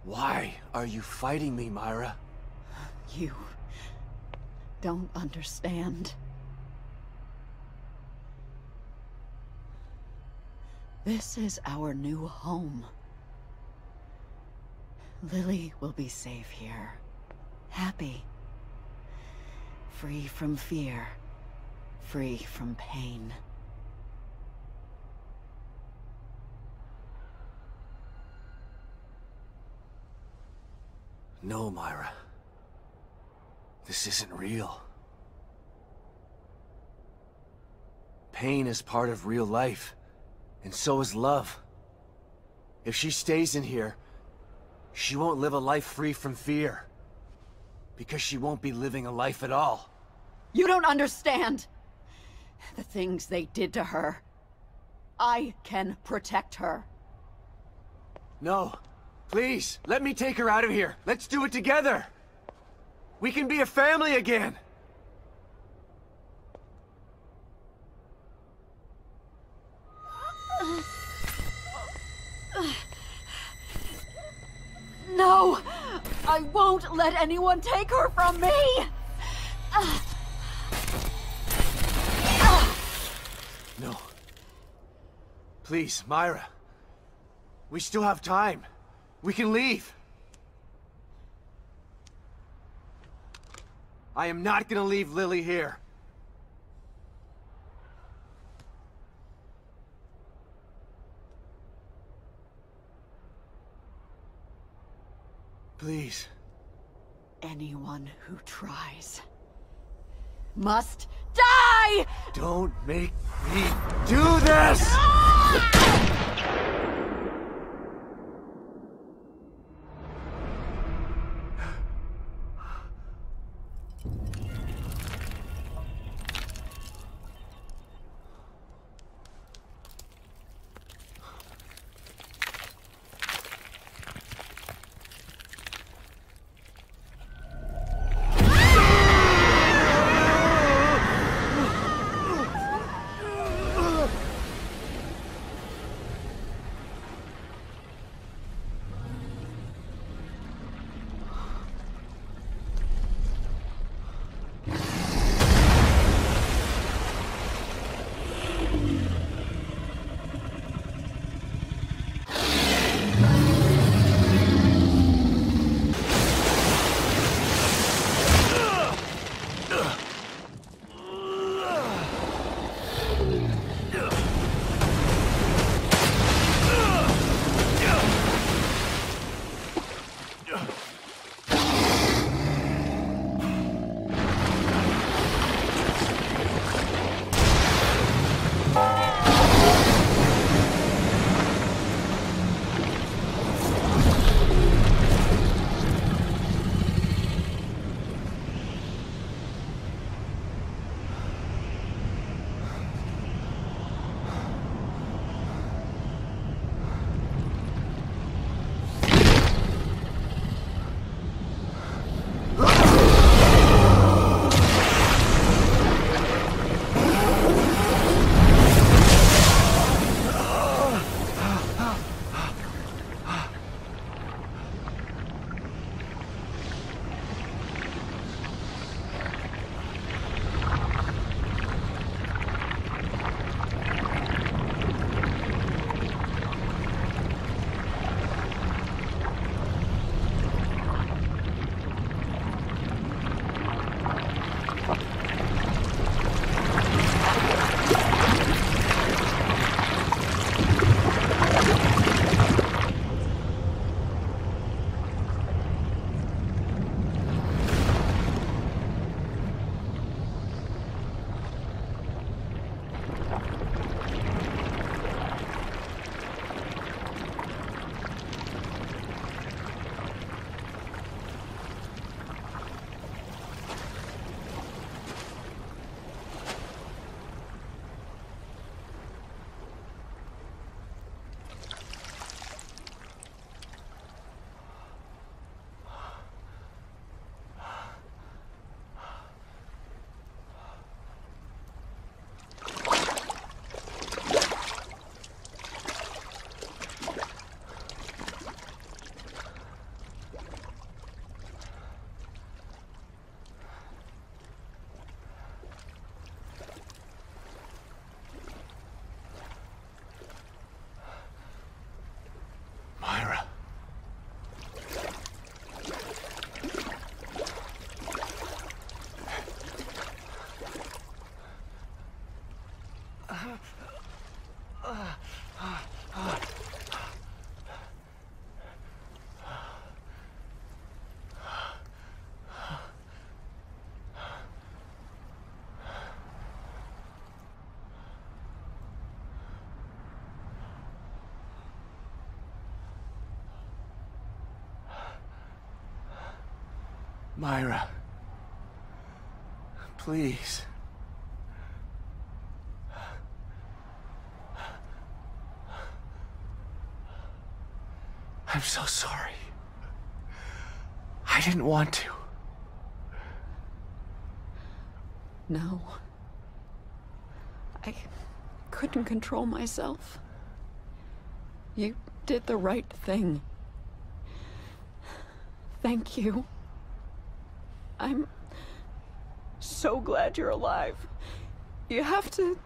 Why are you fighting me, Myra? You don't understand. This is our new home. Lily will be safe here. Happy. Free from fear. Free from pain. No, Myra. This isn't real. Pain is part of real life, and so is love. If she stays in here, she won't live a life free from fear. Because she won't be living a life at all. You don't understand! The things they did to her. I can protect her. No. Please, let me take her out of here. Let's do it together. We can be a family again. No! I won't let anyone take her from me! No. Please, Myra. We still have time. We can leave. I am not gonna leave Lily here. Please. Anyone who tries must die! Don't make me do this! Ah! Myra, please. I'm so sorry. I didn't want to. No. I couldn't control myself. You did the right thing. Thank you. I'm so glad you're alive. You have to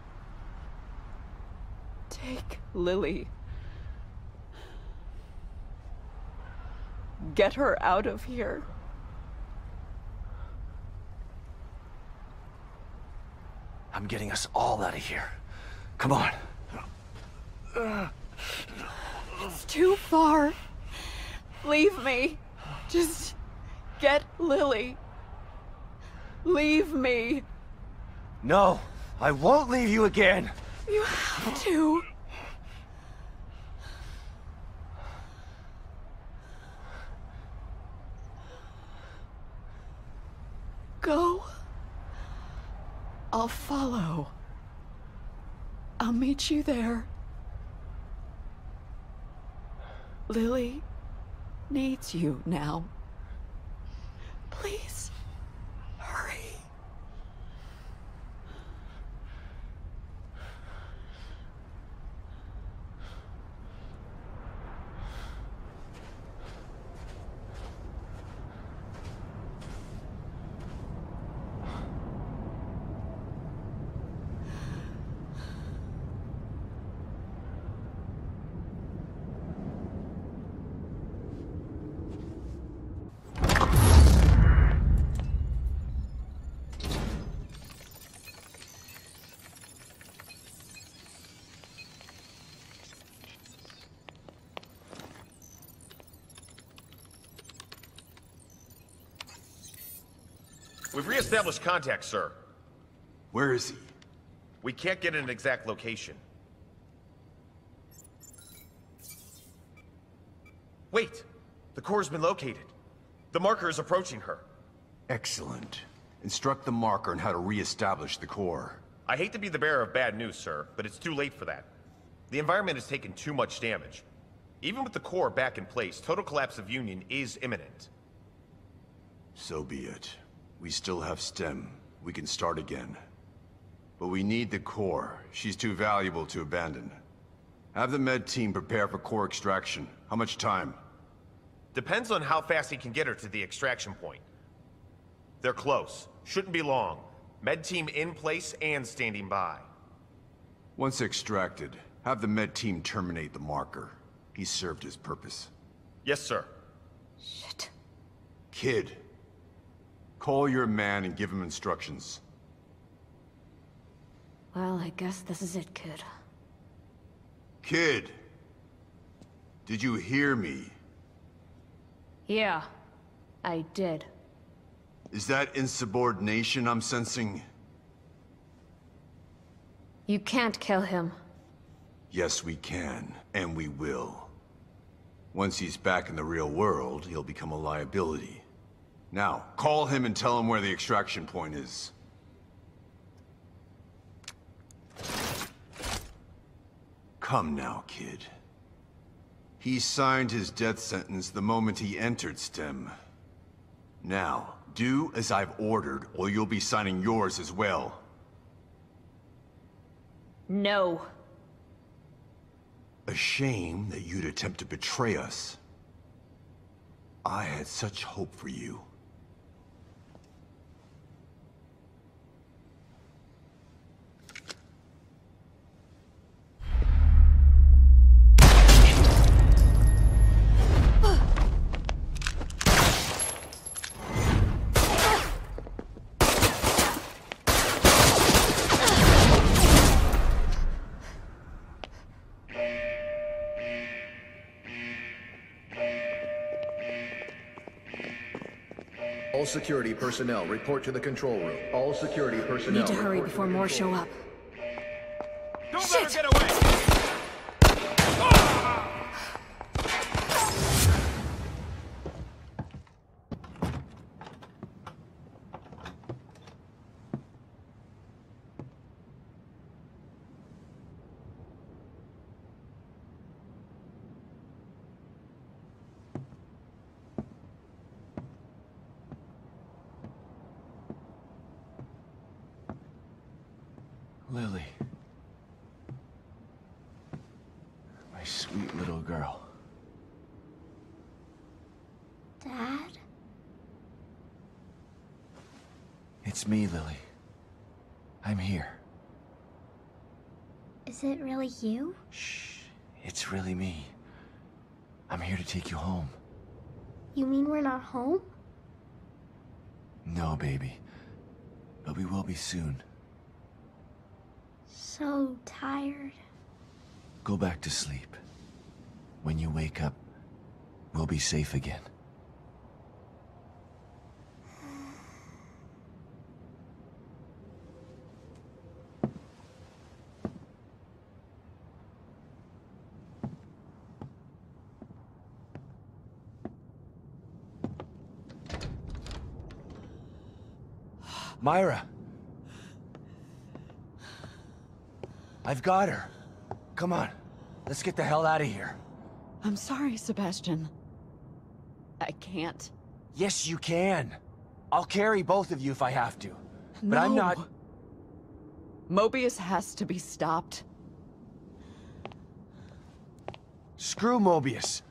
take Lily. Get her out of here. I'm getting us all out of here. Come on. It's too far. Leave me. Just get Lily. Leave me. No, I won't leave you again. You have to. Go. I'll follow. I'll meet you there. Lily needs you now. Please, hurry. We've contact, sir. Where is he? We can't get an exact location. Wait! The core's been located. The marker is approaching her. Excellent. Instruct the marker on how to re-establish the core. I hate to be the bearer of bad news, sir, but it's too late for that. The environment has taken too much damage. Even with the core back in place, total collapse of Union is imminent. So be it. We still have STEM. We can start again. But we need the core. She's too valuable to abandon. Have the med team prepare for core extraction. How much time? Depends on how fast he can get her to the extraction point. They're close. Shouldn't be long. Med team in place and standing by. Once extracted, have the med team terminate the marker. He served his purpose. Yes, sir. Shit. Kid, call your man and give him instructions. Well, I guess this is it, kid. Kid! Did you hear me? Yeah, I did. Is that insubordination I'm sensing? You can't kill him. Yes, we can, and we will. Once he's back in the real world, he'll become a liability. Now, call him and tell him where the extraction point is. Come now, kid. He signed his death sentence the moment he entered STEM. Now, do as I've ordered, or you'll be signing yours as well. No. A shame that you'd attempt to betray us. I had such hope for you. All security personnel report to the control room. All security We personnel. need to hurry before more show room. up. Don't let her get away! Lily. My sweet little girl. Dad? It's me, Lily. I'm here. Is it really you? Shh. It's really me. I'm here to take you home. You mean we're not home? No, baby. But we will be soon. So tired. Go back to sleep. When you wake up, we'll be safe again. Myra! I've got her. Come on. Let's get the hell out of here. I'm sorry, Sebastian. I can't. Yes, you can. I'll carry both of you if I have to. But I'm not... Mobius has to be stopped. Screw Mobius.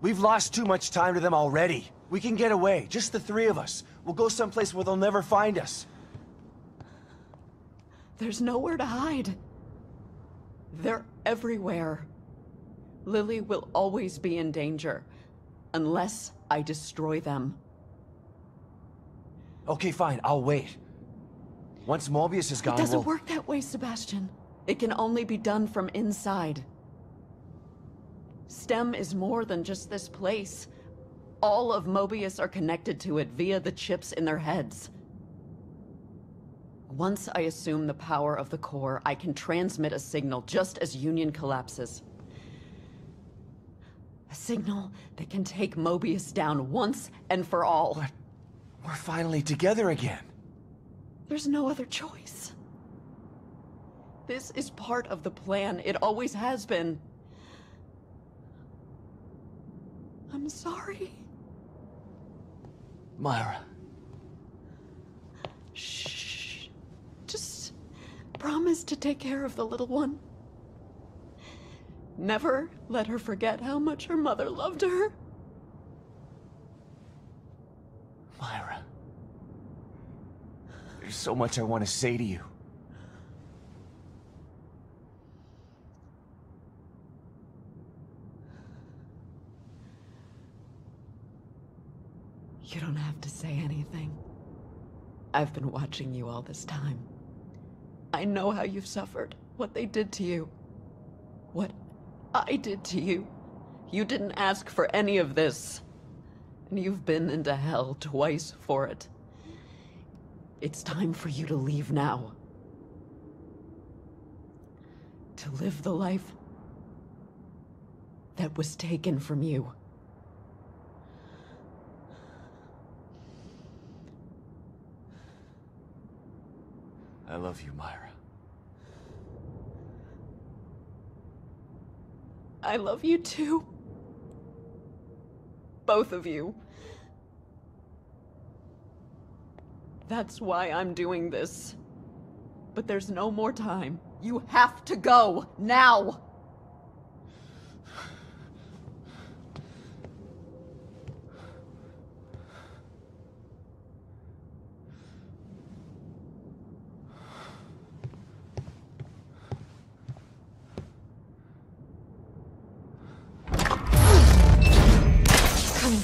We've lost too much time to them already. We can get away, just the three of us. We'll go someplace where they'll never find us. There's nowhere to hide. They're everywhere. Lily will always be in danger. Unless I destroy them. Okay, fine, I'll wait. Once Mobius is It gone, doesn't we'll... work that way, Sebastian. It can only be done from inside. STEM is more than just this place. All of Mobius are connected to it via the chips in their heads. Once I assume the power of the core, I can transmit a signal just as Union collapses. A signal that can take Mobius down once and for all. But we're finally together again. There's no other choice. This is part of the plan. It always has been. I'm sorry. Myra. Shh. Just promise to take care of the little one. Never let her forget how much her mother loved her. Myra. There's so much I want to say to you. You don't have to say anything. I've been watching you all this time. I know how you've suffered, what they did to you. What I did to you. You didn't ask for any of this. And you've been into hell twice for it. It's time for you to leave now. To live the life that was taken from you. I love you, Myra. I love you too. Both of you. That's why I'm doing this. But there's no more time. You have to go, now!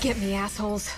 Get me, assholes.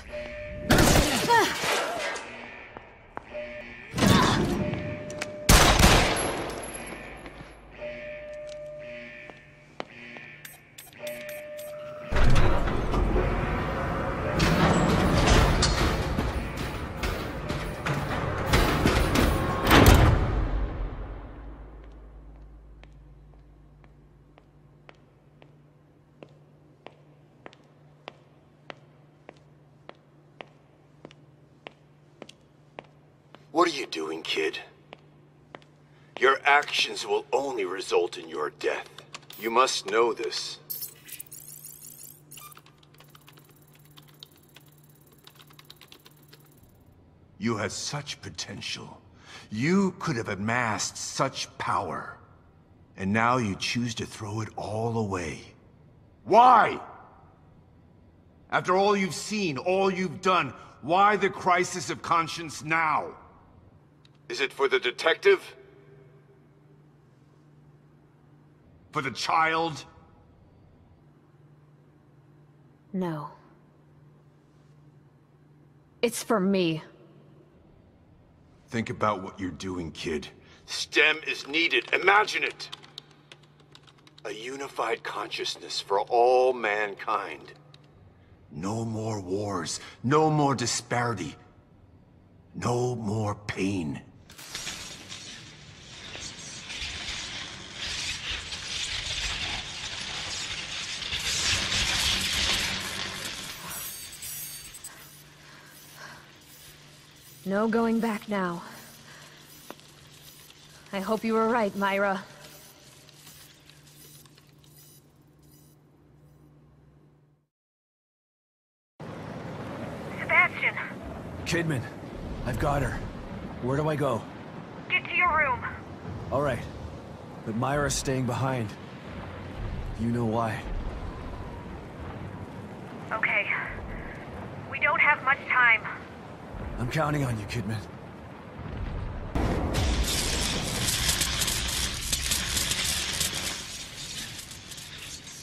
Actions will only result in your death. You must know this. You had such potential. You could have amassed such power. And now you choose to throw it all away. Why? After all you've seen, all you've done, why the crisis of conscience now? Is it for the detective? For the child? No. It's for me. Think about what you're doing, kid. STEM is needed. Imagine it! A unified consciousness for all mankind. No more wars. No more disparity. No more pain. No going back now. I hope you were right, Myra. Sebastian, Kidman, I've got her. Where do I go? get to your room. All right. But Myra's staying behind. You know why. Okay. We don't have much time. I'm counting on you, Kidman.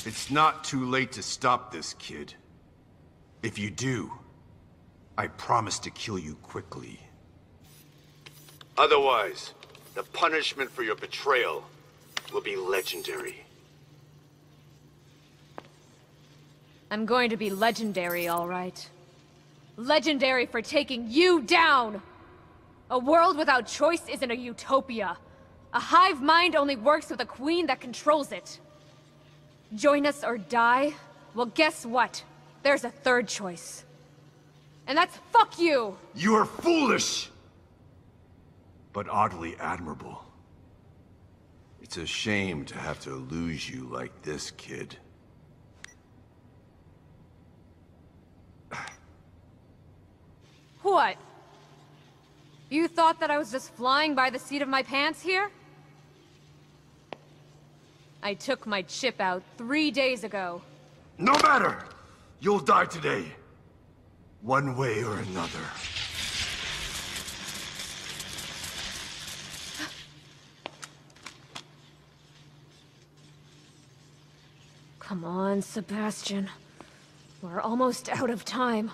It's not too late to stop this, kid. If you do, I promise to kill you quickly. Otherwise, the punishment for your betrayal will be legendary. I'm going to be legendary, all right. Legendary for taking you down! A world without choice isn't a utopia. A hive mind only works with a queen that controls it. Join us or die? Well, guess what? There's a third choice. And that's fuck you! You are foolish! But oddly admirable. It's a shame to have to lose you like this, kid. What? You thought that I was just flying by the seat of my pants here? I took my chip out three days ago. No matter! You'll die today. One way or another. Come on, Sebastian. We're almost out of time.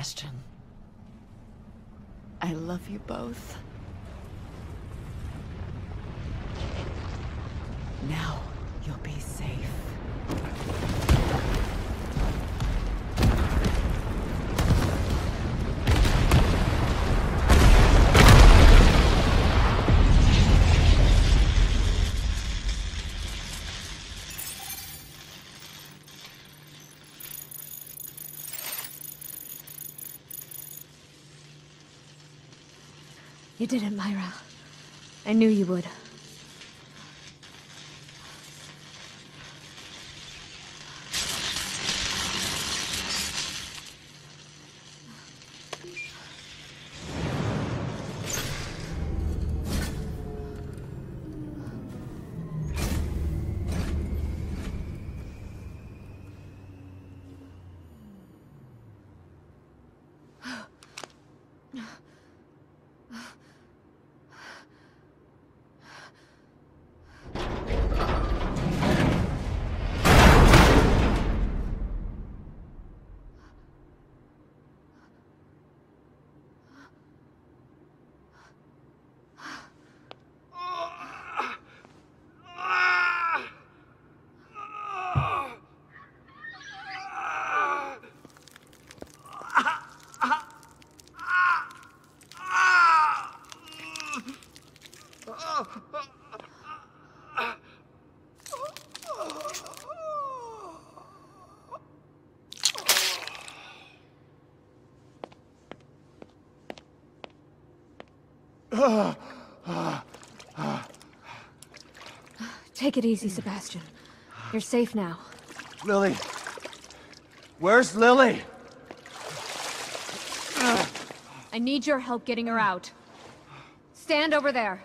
Sebastian. I love you both. Did it, Myra. I knew you would. Take it easy, Sebastian. You're safe now. Lily. Where's Lily? I need your help getting her out. Stand over there.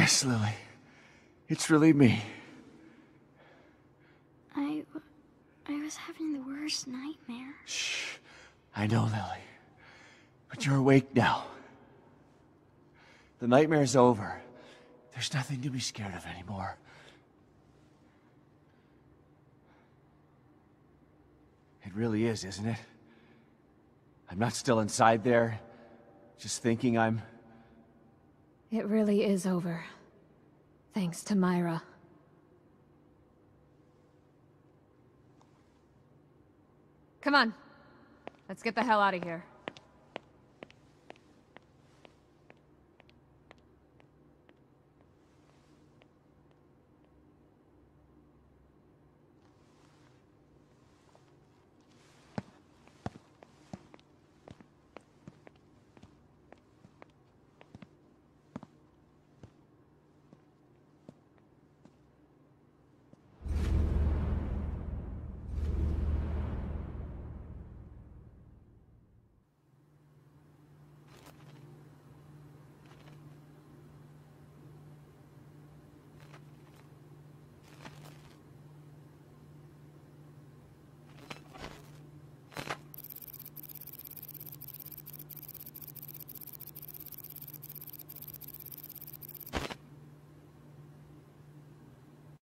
Yes, Lily. It's really me. I... I was having the worst nightmare. Shh. I know, Lily. But you're awake now. The nightmare's over. There's nothing to be scared of anymore. It really is, isn't it? I'm not still inside there, just thinking I'm... It really is over. Thanks to Myra. Come on. Let's get the hell out of here.